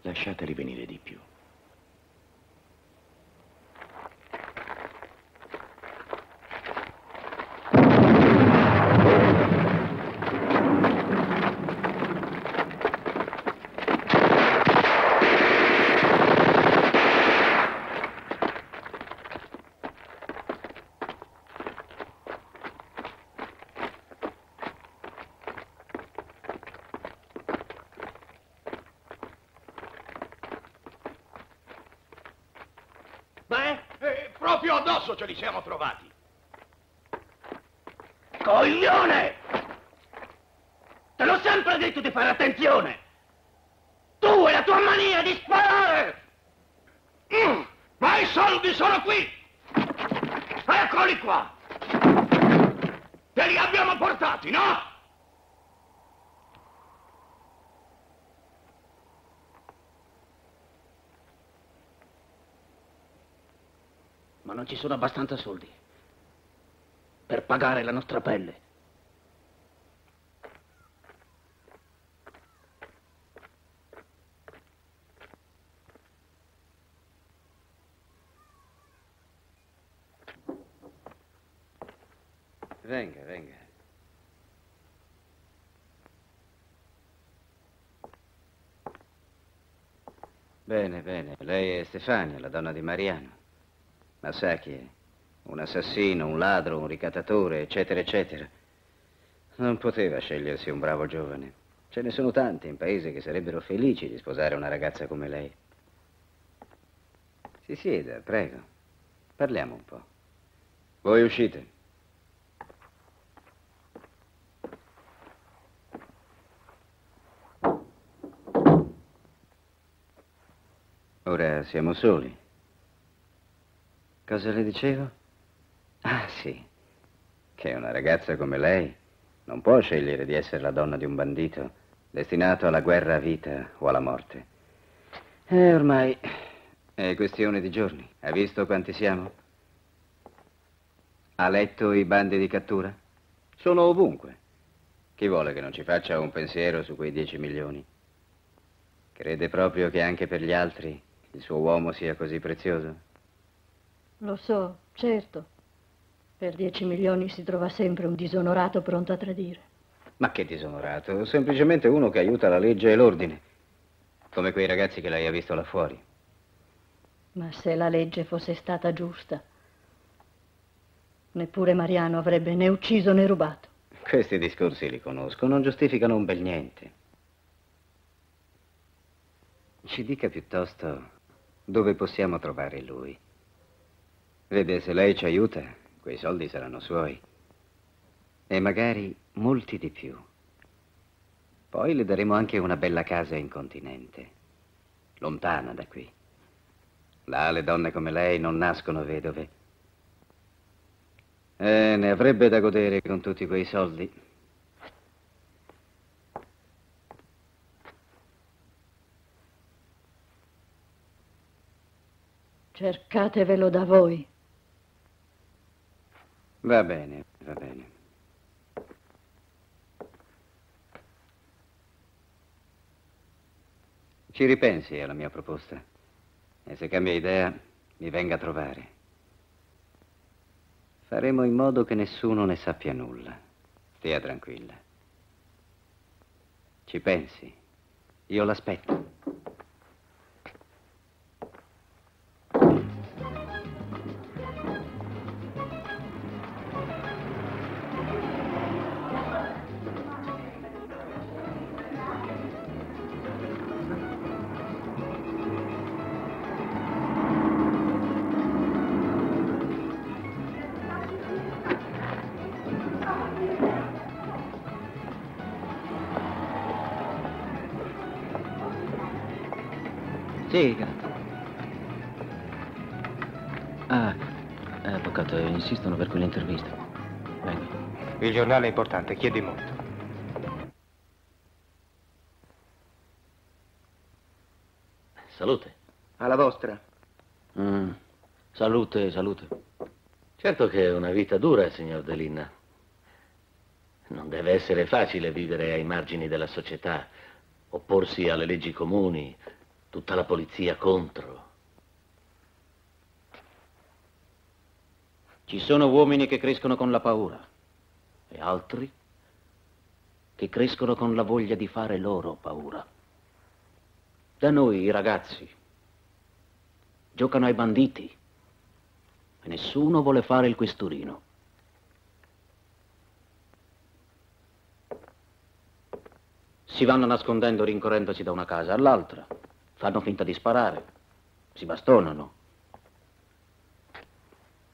Speaker 14: Lasciateli venire di più. Beh, eh, proprio addosso ce li siamo trovati.
Speaker 18: Coglione! Te l'ho sempre detto di fare attenzione! Tu e la tua mania di sparare!
Speaker 14: Mm, ma i soldi sono qui! Eccoli qua! Te li abbiamo portati, no?
Speaker 18: Ma non ci sono abbastanza soldi per pagare la nostra pelle.
Speaker 7: Venga, venga. Bene, bene. Lei è Stefania, la donna di Mariano. Ma sa chi è? Un assassino, un ladro, un ricattatore, eccetera, eccetera. Non poteva scegliersi un bravo giovane. Ce ne sono tanti in paese che sarebbero felici di sposare una ragazza come lei. Si sieda, prego. Parliamo un po'. Voi uscite. Ora siamo soli. Cosa le dicevo? Ah, sì. Che una ragazza come lei non può scegliere di essere la donna di un bandito destinato alla guerra a vita o alla morte. E ormai è questione di giorni. Ha visto quanti siamo? Ha letto i bandi di cattura? Sono ovunque. Chi vuole che non ci faccia un pensiero su quei dieci milioni? Crede proprio che anche per gli altri il suo uomo sia così prezioso?
Speaker 15: Lo so, certo. Per dieci milioni si trova sempre un disonorato pronto a tradire.
Speaker 7: Ma che disonorato? Semplicemente uno che aiuta la legge e l'ordine. Come quei ragazzi che lei ha visto là fuori.
Speaker 15: Ma se la legge fosse stata giusta, neppure Mariano avrebbe né ucciso né rubato.
Speaker 7: Questi discorsi li conosco, non giustificano un bel niente. Ci dica piuttosto dove possiamo trovare lui. Vede, se lei ci aiuta, quei soldi saranno suoi. E magari molti di più. Poi le daremo anche una bella casa in continente, lontana da qui. Là le donne come lei non nascono vedove. E ne avrebbe da godere con tutti quei soldi.
Speaker 15: Cercatevelo da voi.
Speaker 7: Va bene, va bene. Ci ripensi alla mia proposta. E se cambia idea, mi venga a trovare. Faremo in modo che nessuno ne sappia nulla. Stia tranquilla. Ci pensi? Io l'aspetto.
Speaker 6: Il giornale è importante, chiedi molto.
Speaker 26: Salute.
Speaker 18: Alla vostra.
Speaker 26: Mm, salute, salute. Certo che è una vita dura, signor Delinna. Non deve essere facile vivere ai margini della società, opporsi alle leggi comuni, tutta la polizia contro.
Speaker 5: Ci sono uomini che crescono con la paura e altri che crescono con la voglia di fare loro paura. Da noi i ragazzi giocano ai banditi e nessuno vuole fare il questurino. Si vanno nascondendo rincorrendosi da una casa all'altra, fanno finta di sparare, si bastonano.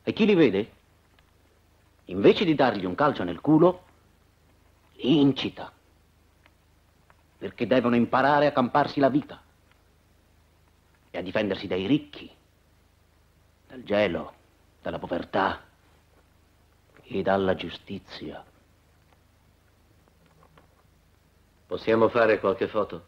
Speaker 5: E chi li vede? Invece di dargli un calcio nel culo, li incita, perché devono imparare a camparsi la vita e a difendersi dai ricchi, dal gelo, dalla povertà e dalla giustizia.
Speaker 26: Possiamo fare qualche foto?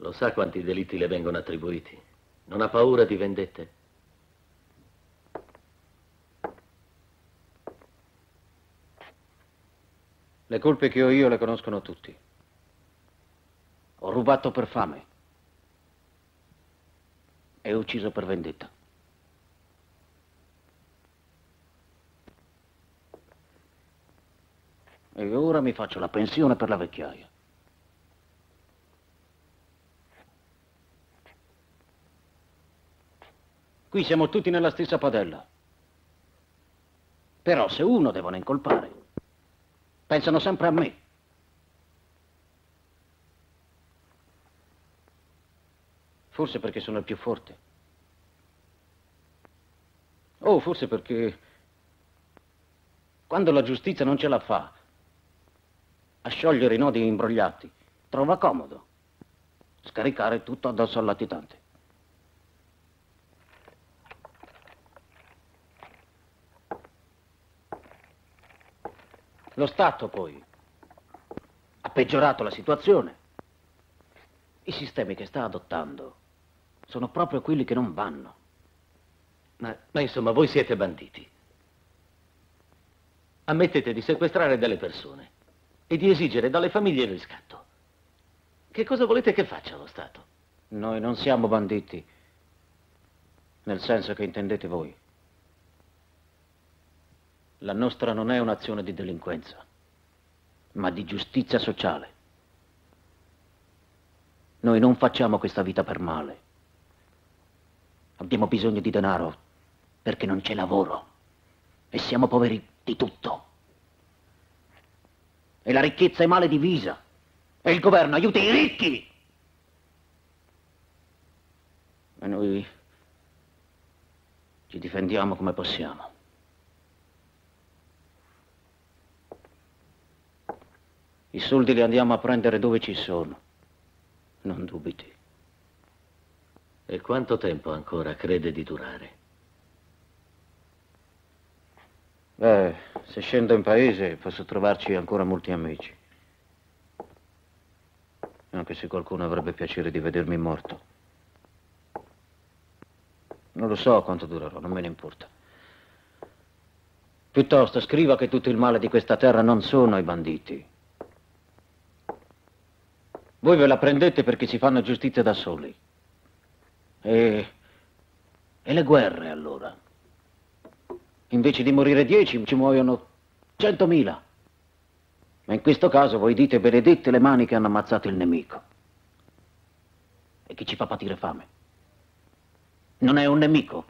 Speaker 26: Lo sa quanti delitti le vengono attribuiti? Non ha paura di vendette?
Speaker 5: Le colpe che ho io le conoscono tutti. Ho rubato per fame e ho ucciso per vendetta. E ora mi faccio la pensione per la vecchiaia. Qui siamo tutti nella stessa padella. Però se uno devono incolpare, pensano sempre a me. Forse perché sono il più forte. O forse perché quando la giustizia non ce la fa a sciogliere i nodi imbrogliati, trova comodo scaricare tutto addosso al Lo Stato poi ha peggiorato la situazione I sistemi che sta adottando sono proprio quelli che non vanno.
Speaker 26: Ma, ma insomma, voi siete banditi. Ammettete di sequestrare delle persone e di esigere dalle famiglie il riscatto. Che cosa volete che faccia lo Stato?
Speaker 5: Noi non siamo banditi, nel senso che intendete voi. La nostra non è un'azione di delinquenza, ma di giustizia sociale. Noi non facciamo questa vita per male. Abbiamo bisogno di denaro perché non c'è lavoro e siamo poveri di tutto. E la ricchezza è male divisa e il governo aiuta i ricchi. E noi ci difendiamo come possiamo. I soldi li andiamo a prendere dove ci sono. Non dubiti.
Speaker 26: E quanto tempo ancora crede di durare?
Speaker 5: Beh, se scendo in paese posso trovarci ancora molti amici. Anche se qualcuno avrebbe piacere di vedermi morto. Non lo so quanto durerò, non me ne importa. Piuttosto scriva che tutto il male di questa terra non sono i banditi. Voi ve la prendete perché si fanno giustizia da soli. E... e le guerre allora? Invece di morire dieci ci muoiono centomila. Ma in questo caso voi dite benedette le mani che hanno ammazzato il nemico. E chi ci fa patire fame? Non è un nemico.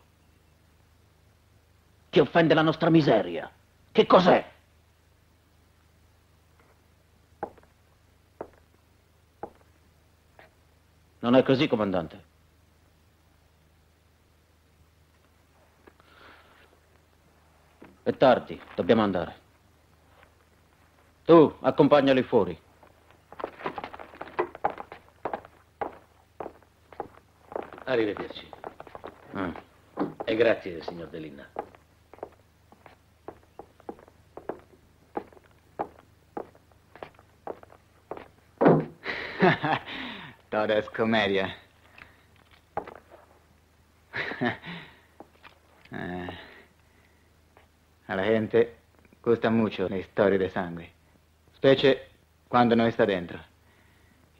Speaker 5: Che offende la nostra miseria. Che cos'è? Non è così, comandante. È tardi, dobbiamo andare. Tu, accompagnali fuori.
Speaker 26: Arrivederci. Mm. E grazie, signor Delinna.
Speaker 8: Todo es comedia. Eh, a la gente gusta mucho le storie de sangue, specie quando no está dentro.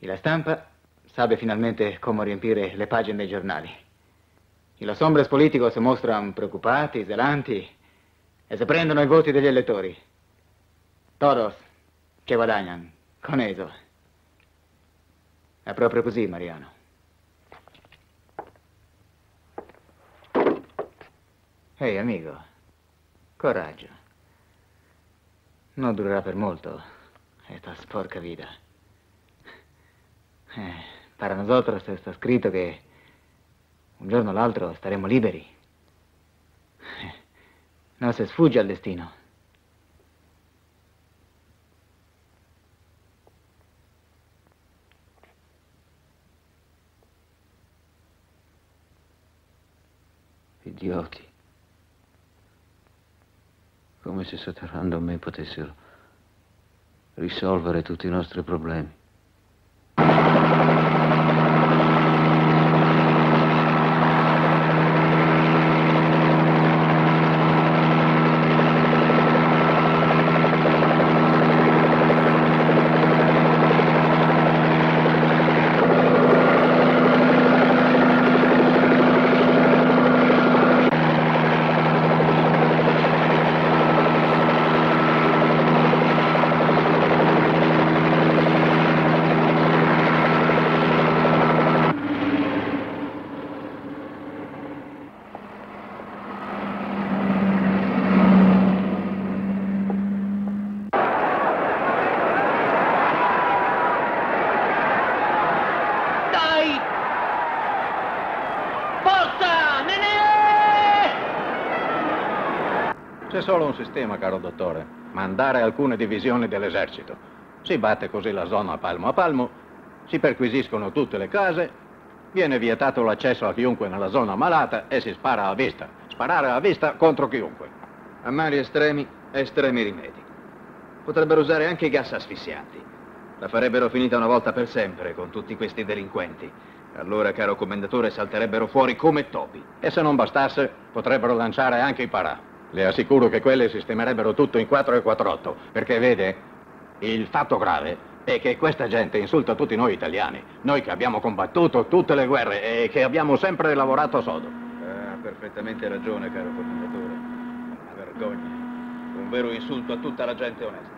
Speaker 8: Y la stampa sabe finalmente cómo riempire le pagine dei giornali. Y los hombres políticos se mostran preoccupati, zelanti e se prendono i voti degli elettori. Todos che guadagnano con eso. È proprio così, Mariano. Ehi, hey, amico, coraggio. Non durerà per molto esta sporca vida. Eh, para nosotros está scritto che un giorno o l'altro staremo liberi. Eh, non si sfugge al destino.
Speaker 5: Idioti. Come se sotterrando me potessero risolvere tutti i nostri problemi.
Speaker 25: solo un sistema, caro dottore. Mandare alcune divisioni dell'esercito. Si batte così la zona palmo a palmo, si perquisiscono tutte le case, viene vietato l'accesso a chiunque nella zona malata e si spara a vista. Sparare a vista contro chiunque.
Speaker 3: A mali estremi, estremi rimedi. Potrebbero usare anche i gas asfissianti. La farebbero finita una volta per sempre con tutti questi delinquenti. Allora, caro commendatore, salterebbero fuori come topi.
Speaker 25: E se non bastasse, potrebbero lanciare anche i parà. Le assicuro che quelle sistemerebbero tutto in 4 e 48, perché vede, il fatto grave è che questa gente insulta tutti noi italiani, noi che abbiamo combattuto tutte le guerre e che abbiamo sempre lavorato sodo.
Speaker 3: Ha perfettamente ragione, caro commendatore. Una vergogna. Un vero insulto a tutta la gente onesta.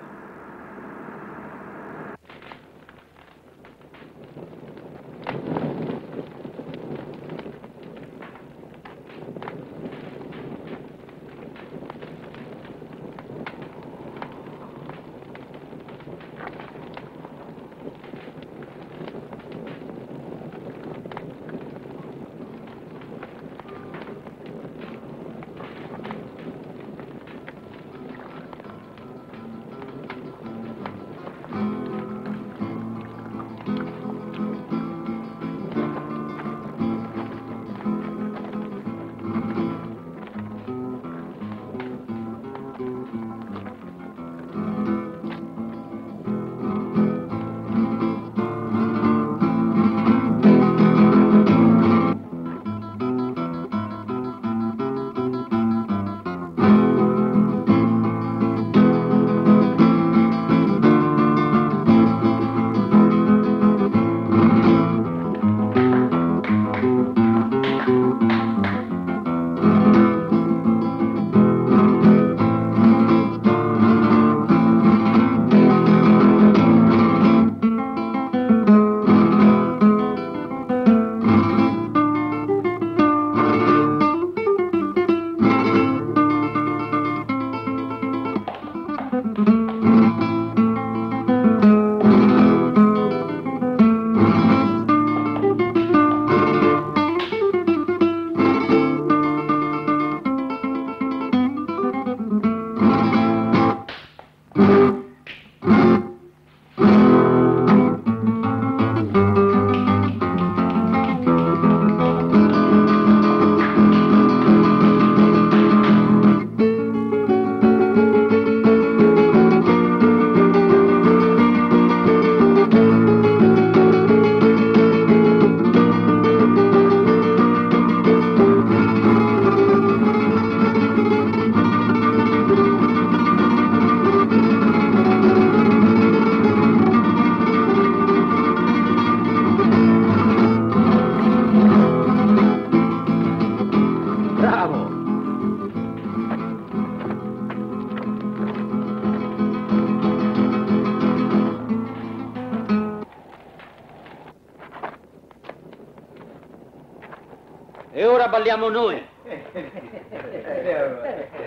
Speaker 18: Ora balliamo noi.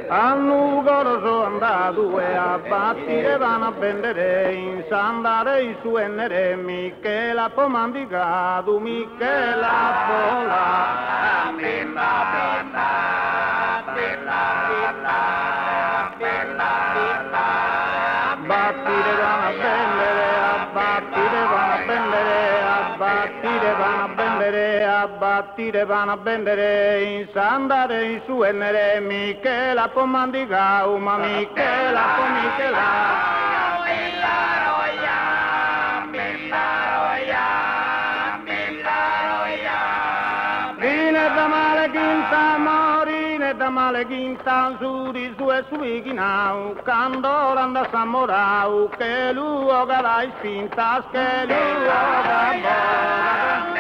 Speaker 27: A Lugoro sono andato e a battire vanno a vendere in sandare i suoi nere. Michela pomandicato Michela pola. Bella bella bella bella bella battire vanno a vendere a battire vanno a vendere a battire vanno a vendere a battire vanno a vendere in sandare i suoi nere. Michela pomandicato ma Michela Vine da male quinta su di su e su vichinau quando l'anda samorau che luo la spinta che luo da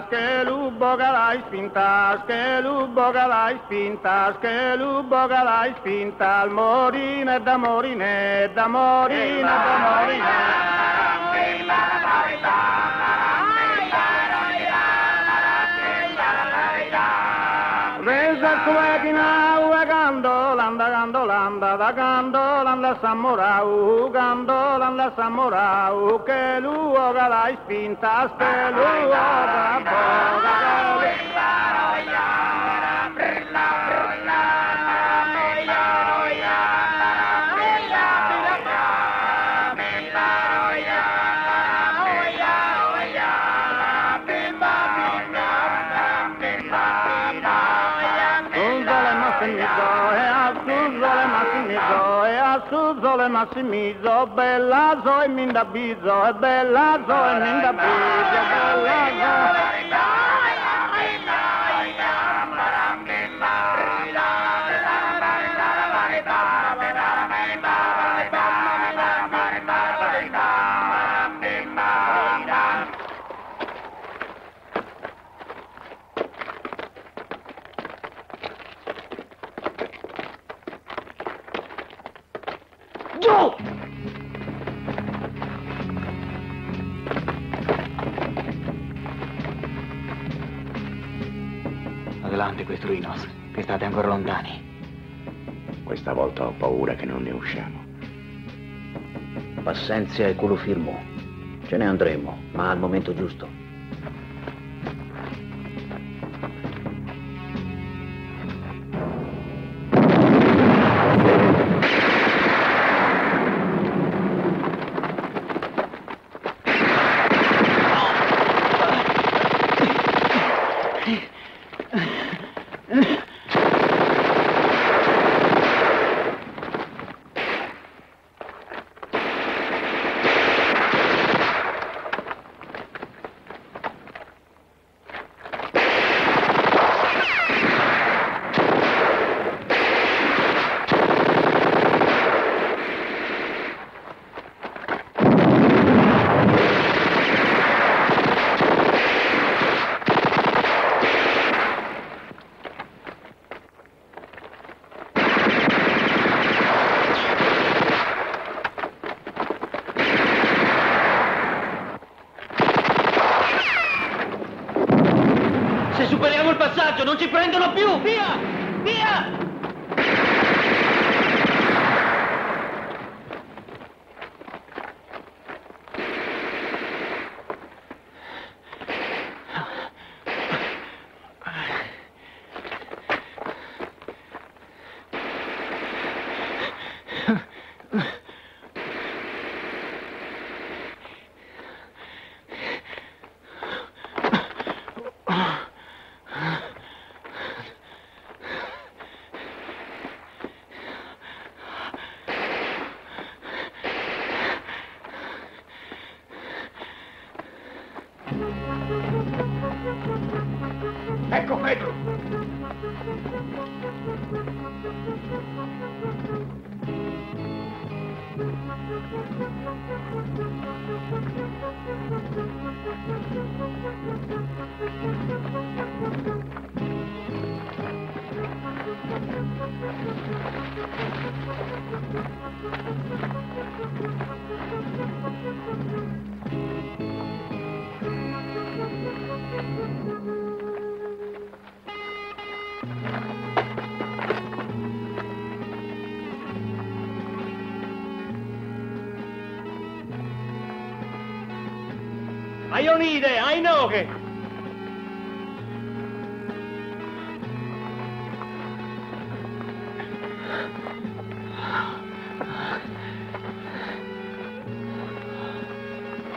Speaker 27: spintas, que lubo galai spintas, que lubo galai spintas, que lubo galai spintas, morine da morine, da morine, da morine. Resa suegina ue ganda gandolanda da gandolan la samorau uh, gandolan la samorau uh, che luoga la spinta ste luoga sole massimizzo, bella so e mi indabizzo, e bella so e mi indabizzo, bella so.
Speaker 8: State ancora lontani.
Speaker 14: Questa volta ho paura che non ne usciamo.
Speaker 5: Pazienza e culo firmo. Ce ne andremo, ma al momento giusto.
Speaker 18: Aionide, Ainoche!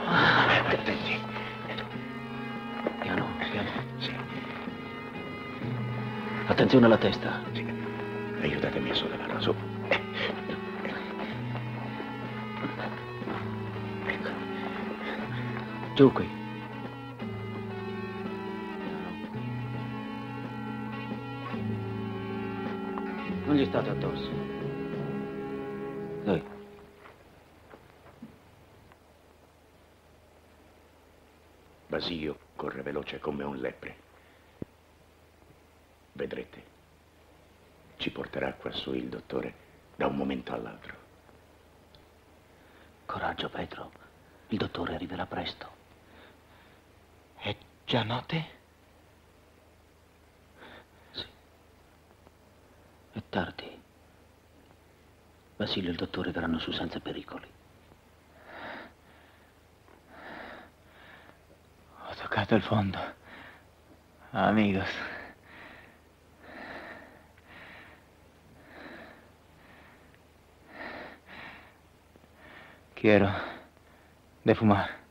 Speaker 5: Attenti. Piano, piano. Sì. Attenzione alla testa.
Speaker 14: Aiutatemi a sollevarlo, su.
Speaker 5: Giù qui.
Speaker 14: Vedrete. Ci porterà quassù il dottore da un momento all'altro.
Speaker 8: Coraggio, Pedro. Il dottore arriverà presto. È già notte?
Speaker 5: È tardi. Basilio e il dottore verranno su senza pericoli.
Speaker 8: Ho toccato il fondo. Amigos. Quiero de fumar.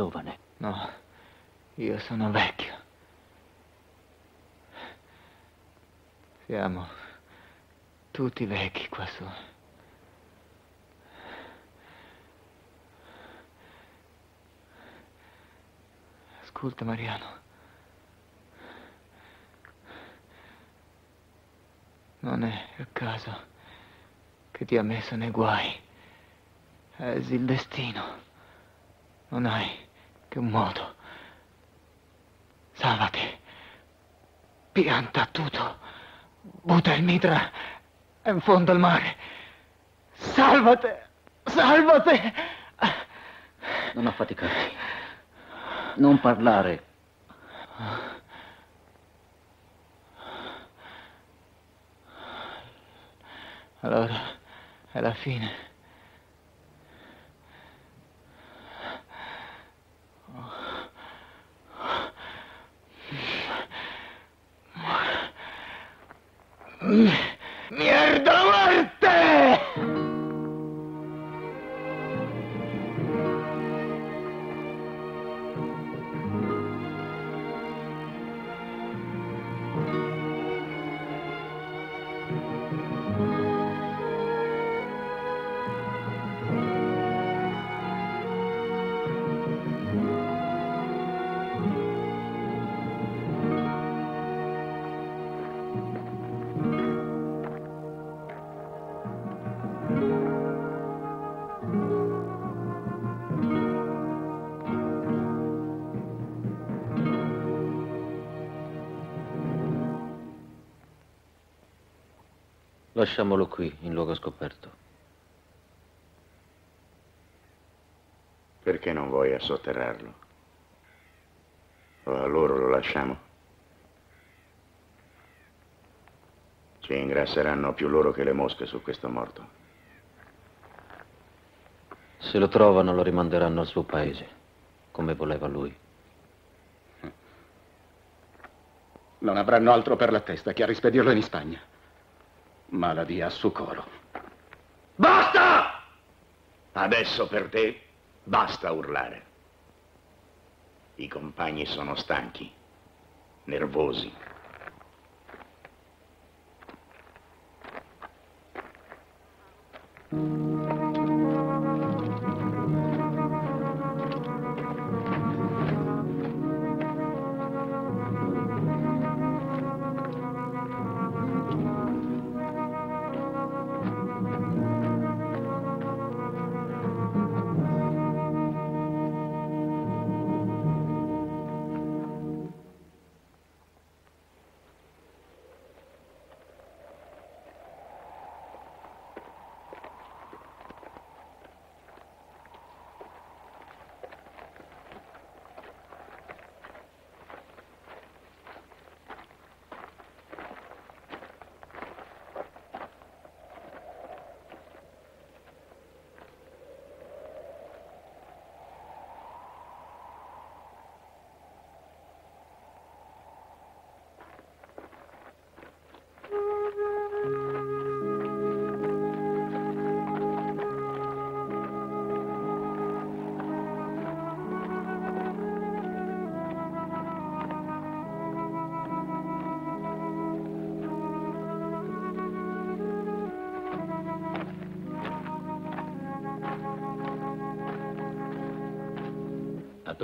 Speaker 8: Giovane. No, io sono vecchio. Siamo tutti vecchi qua su. Ascolta, Mariano. Non è il caso che ti ha messo nei guai. È il destino. Non hai che un modo. Salvati. Pianta tutto. Butta il mitra in fondo al mare. Salvati. Salvati.
Speaker 5: Non affaticarti. Non parlare.
Speaker 8: Allora, è la fine.
Speaker 5: Lasciamolo qui, in luogo scoperto.
Speaker 14: Perché non vuoi assotterrarlo? O a loro lo lasciamo? Ci ingrasseranno più loro che le mosche su questo morto.
Speaker 5: Se lo trovano lo rimanderanno al suo paese, come voleva lui.
Speaker 28: Non avranno altro per la testa che a rispedirlo in Spagna. Maladì a Sucoro.
Speaker 14: Basta! Adesso per te basta urlare. I compagni sono stanchi, nervosi.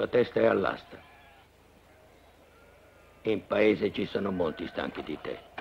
Speaker 18: La testa è all'asta. In paese ci sono molti stanchi di te.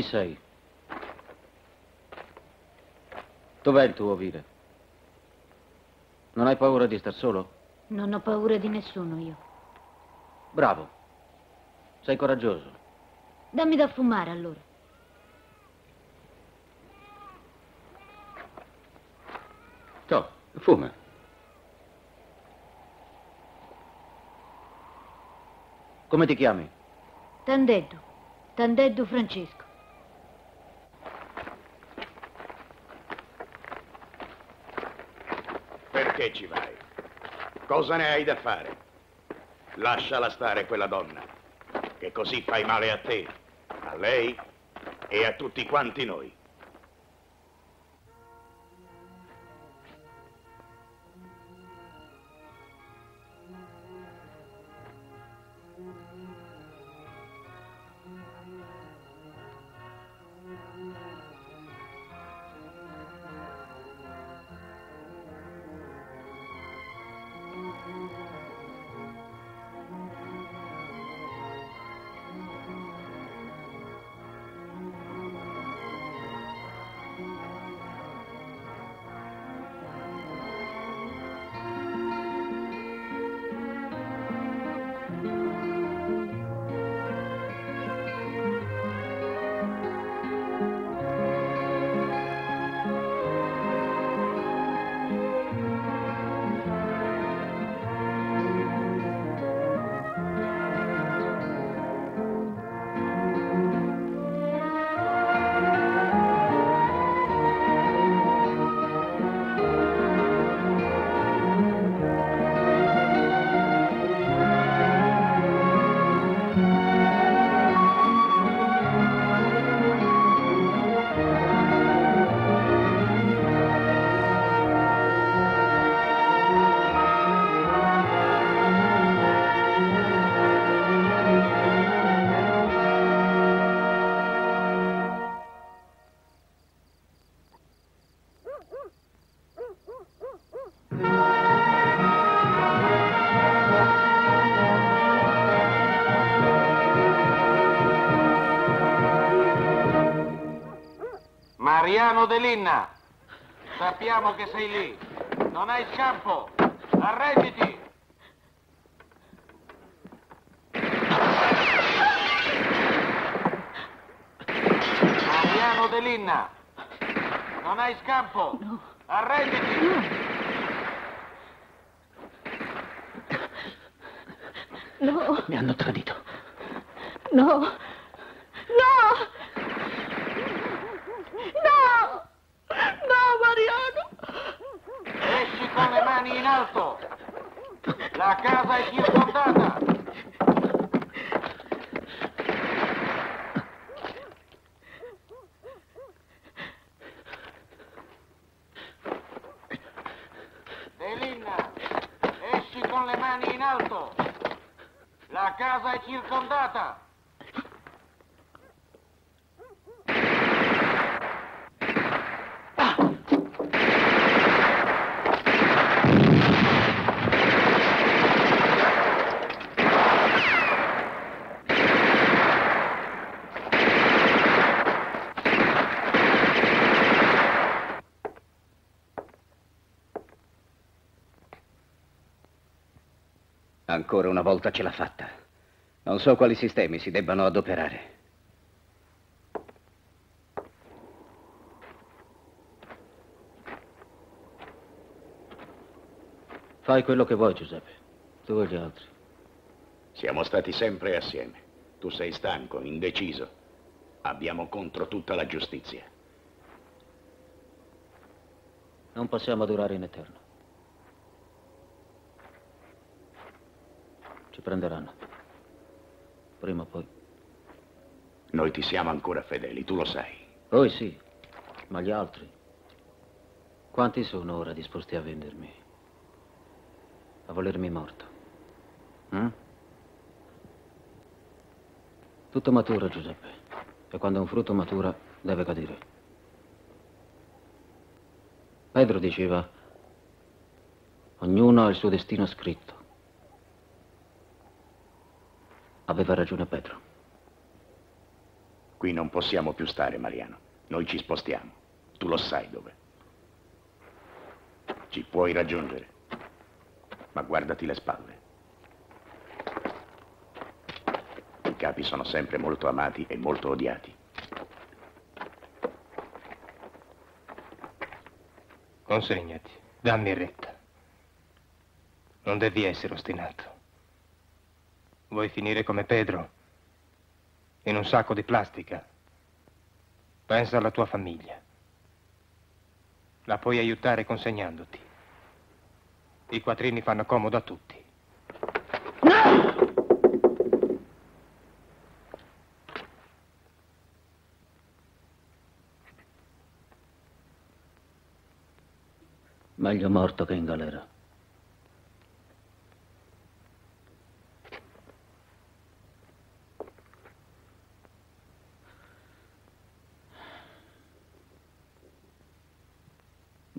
Speaker 5: Chi sei? Dov'è il tuo ovile? Non hai paura di star solo?
Speaker 15: Non ho paura di nessuno io.
Speaker 5: Bravo. Sei coraggioso.
Speaker 15: Dammi da fumare allora.
Speaker 5: To, fuma. Come ti chiami?
Speaker 15: Tandeddu. Tandeddu Francesco.
Speaker 14: Ci vai? Cosa ne hai da fare? Lasciala stare quella donna, che così fai male a te, a lei e a tutti quanti noi.
Speaker 29: Delinna, sappiamo che sei lì. Non hai. Arrenditi. Mariano Delinna, non hai scampo. Arrenditi.
Speaker 15: No,
Speaker 30: Mi hanno tradito.
Speaker 15: no, no! No! No, Mariano!
Speaker 29: Esci con le mani in alto. La casa è circondata. Delinna, esci con le mani in alto. La casa è circondata.
Speaker 7: Ancora una volta ce l'ha fatta. Non so quali sistemi si debbano adoperare.
Speaker 5: Fai quello che vuoi, Giuseppe. Tu e gli altri.
Speaker 14: Siamo stati sempre assieme. Tu sei stanco, indeciso. Abbiamo contro tutta la giustizia.
Speaker 5: Non possiamo durare in eterno. Ci prenderanno. Prima o poi.
Speaker 14: Noi ti siamo ancora fedeli, tu lo sai.
Speaker 5: Poi sì, ma gli altri? Quanti sono ora disposti a vendermi? A volermi morto? Mm? Tutto matura, Giuseppe. E quando un frutto matura, deve cadere. Pedro diceva, ognuno ha il suo destino scritto. Aveva ragione Pedro.
Speaker 14: Qui non possiamo più stare, Mariano. Noi ci spostiamo. Tu lo sai dove. Ci puoi raggiungere. Ma guardati le spalle. I capi sono sempre molto amati e molto odiati.
Speaker 6: Consegnati. Dammi retta. Non devi essere ostinato. Vuoi finire come Pedro? In un sacco di plastica? Pensa alla tua famiglia. La puoi aiutare consegnandoti. I quattrini fanno comodo a tutti.
Speaker 5: Meglio morto che in galera.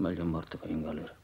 Speaker 5: Meglio morto che in galera.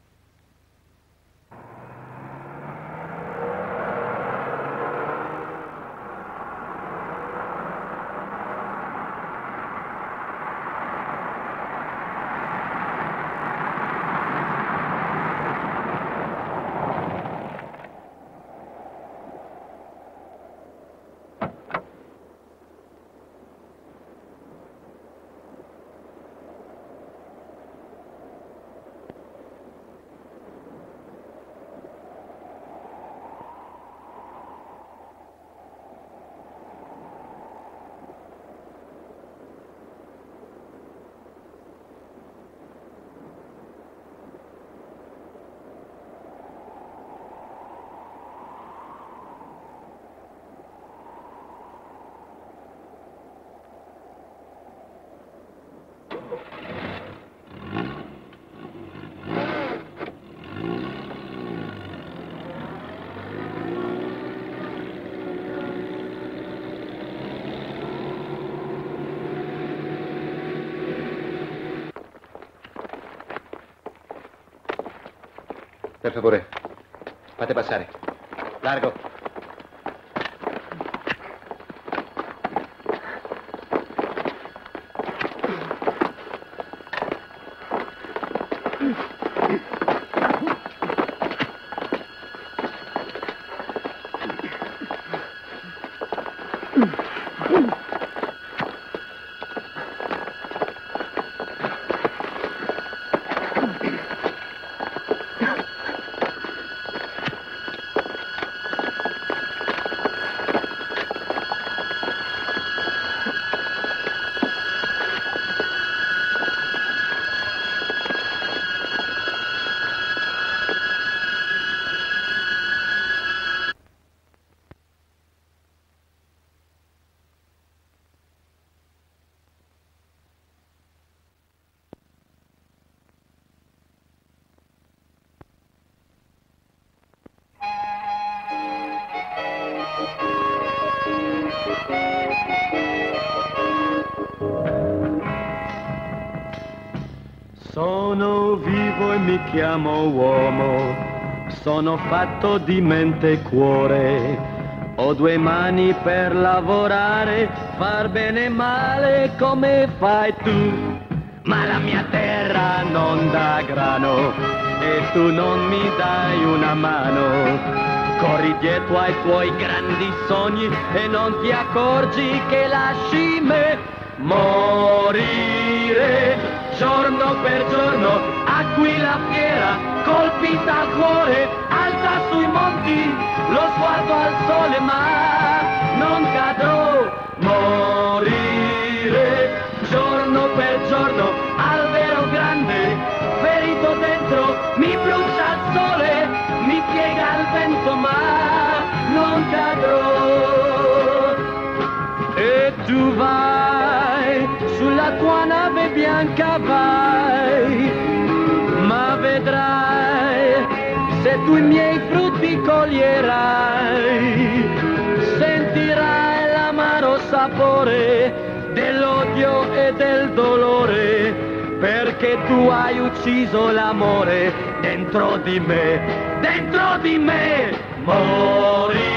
Speaker 3: Per favore, fate passare. Largo.
Speaker 31: Chiamo uomo, sono fatto di mente e cuore. Ho due mani per lavorare, far bene e male come fai tu. Ma la mia terra non dà grano e tu non mi dai una mano. Corri dietro ai tuoi grandi sogni e non ti accorgi che lasci me morire giorno per giorno, aquila fiera, colpita al cuore, alta sui monti, lo sguardo al sole, ma non cadrò, morire giorno per giorno, albero grande, ferito dentro, mi brucia il sole, mi piega il vento, ma non cadrò. E tu vai sulla tua nave bianca vedrai. Se tu i miei frutti coglierai, sentirai l'amaro sapore dell'odio e del dolore, perché tu hai ucciso l'amore dentro di me, dentro di me, morire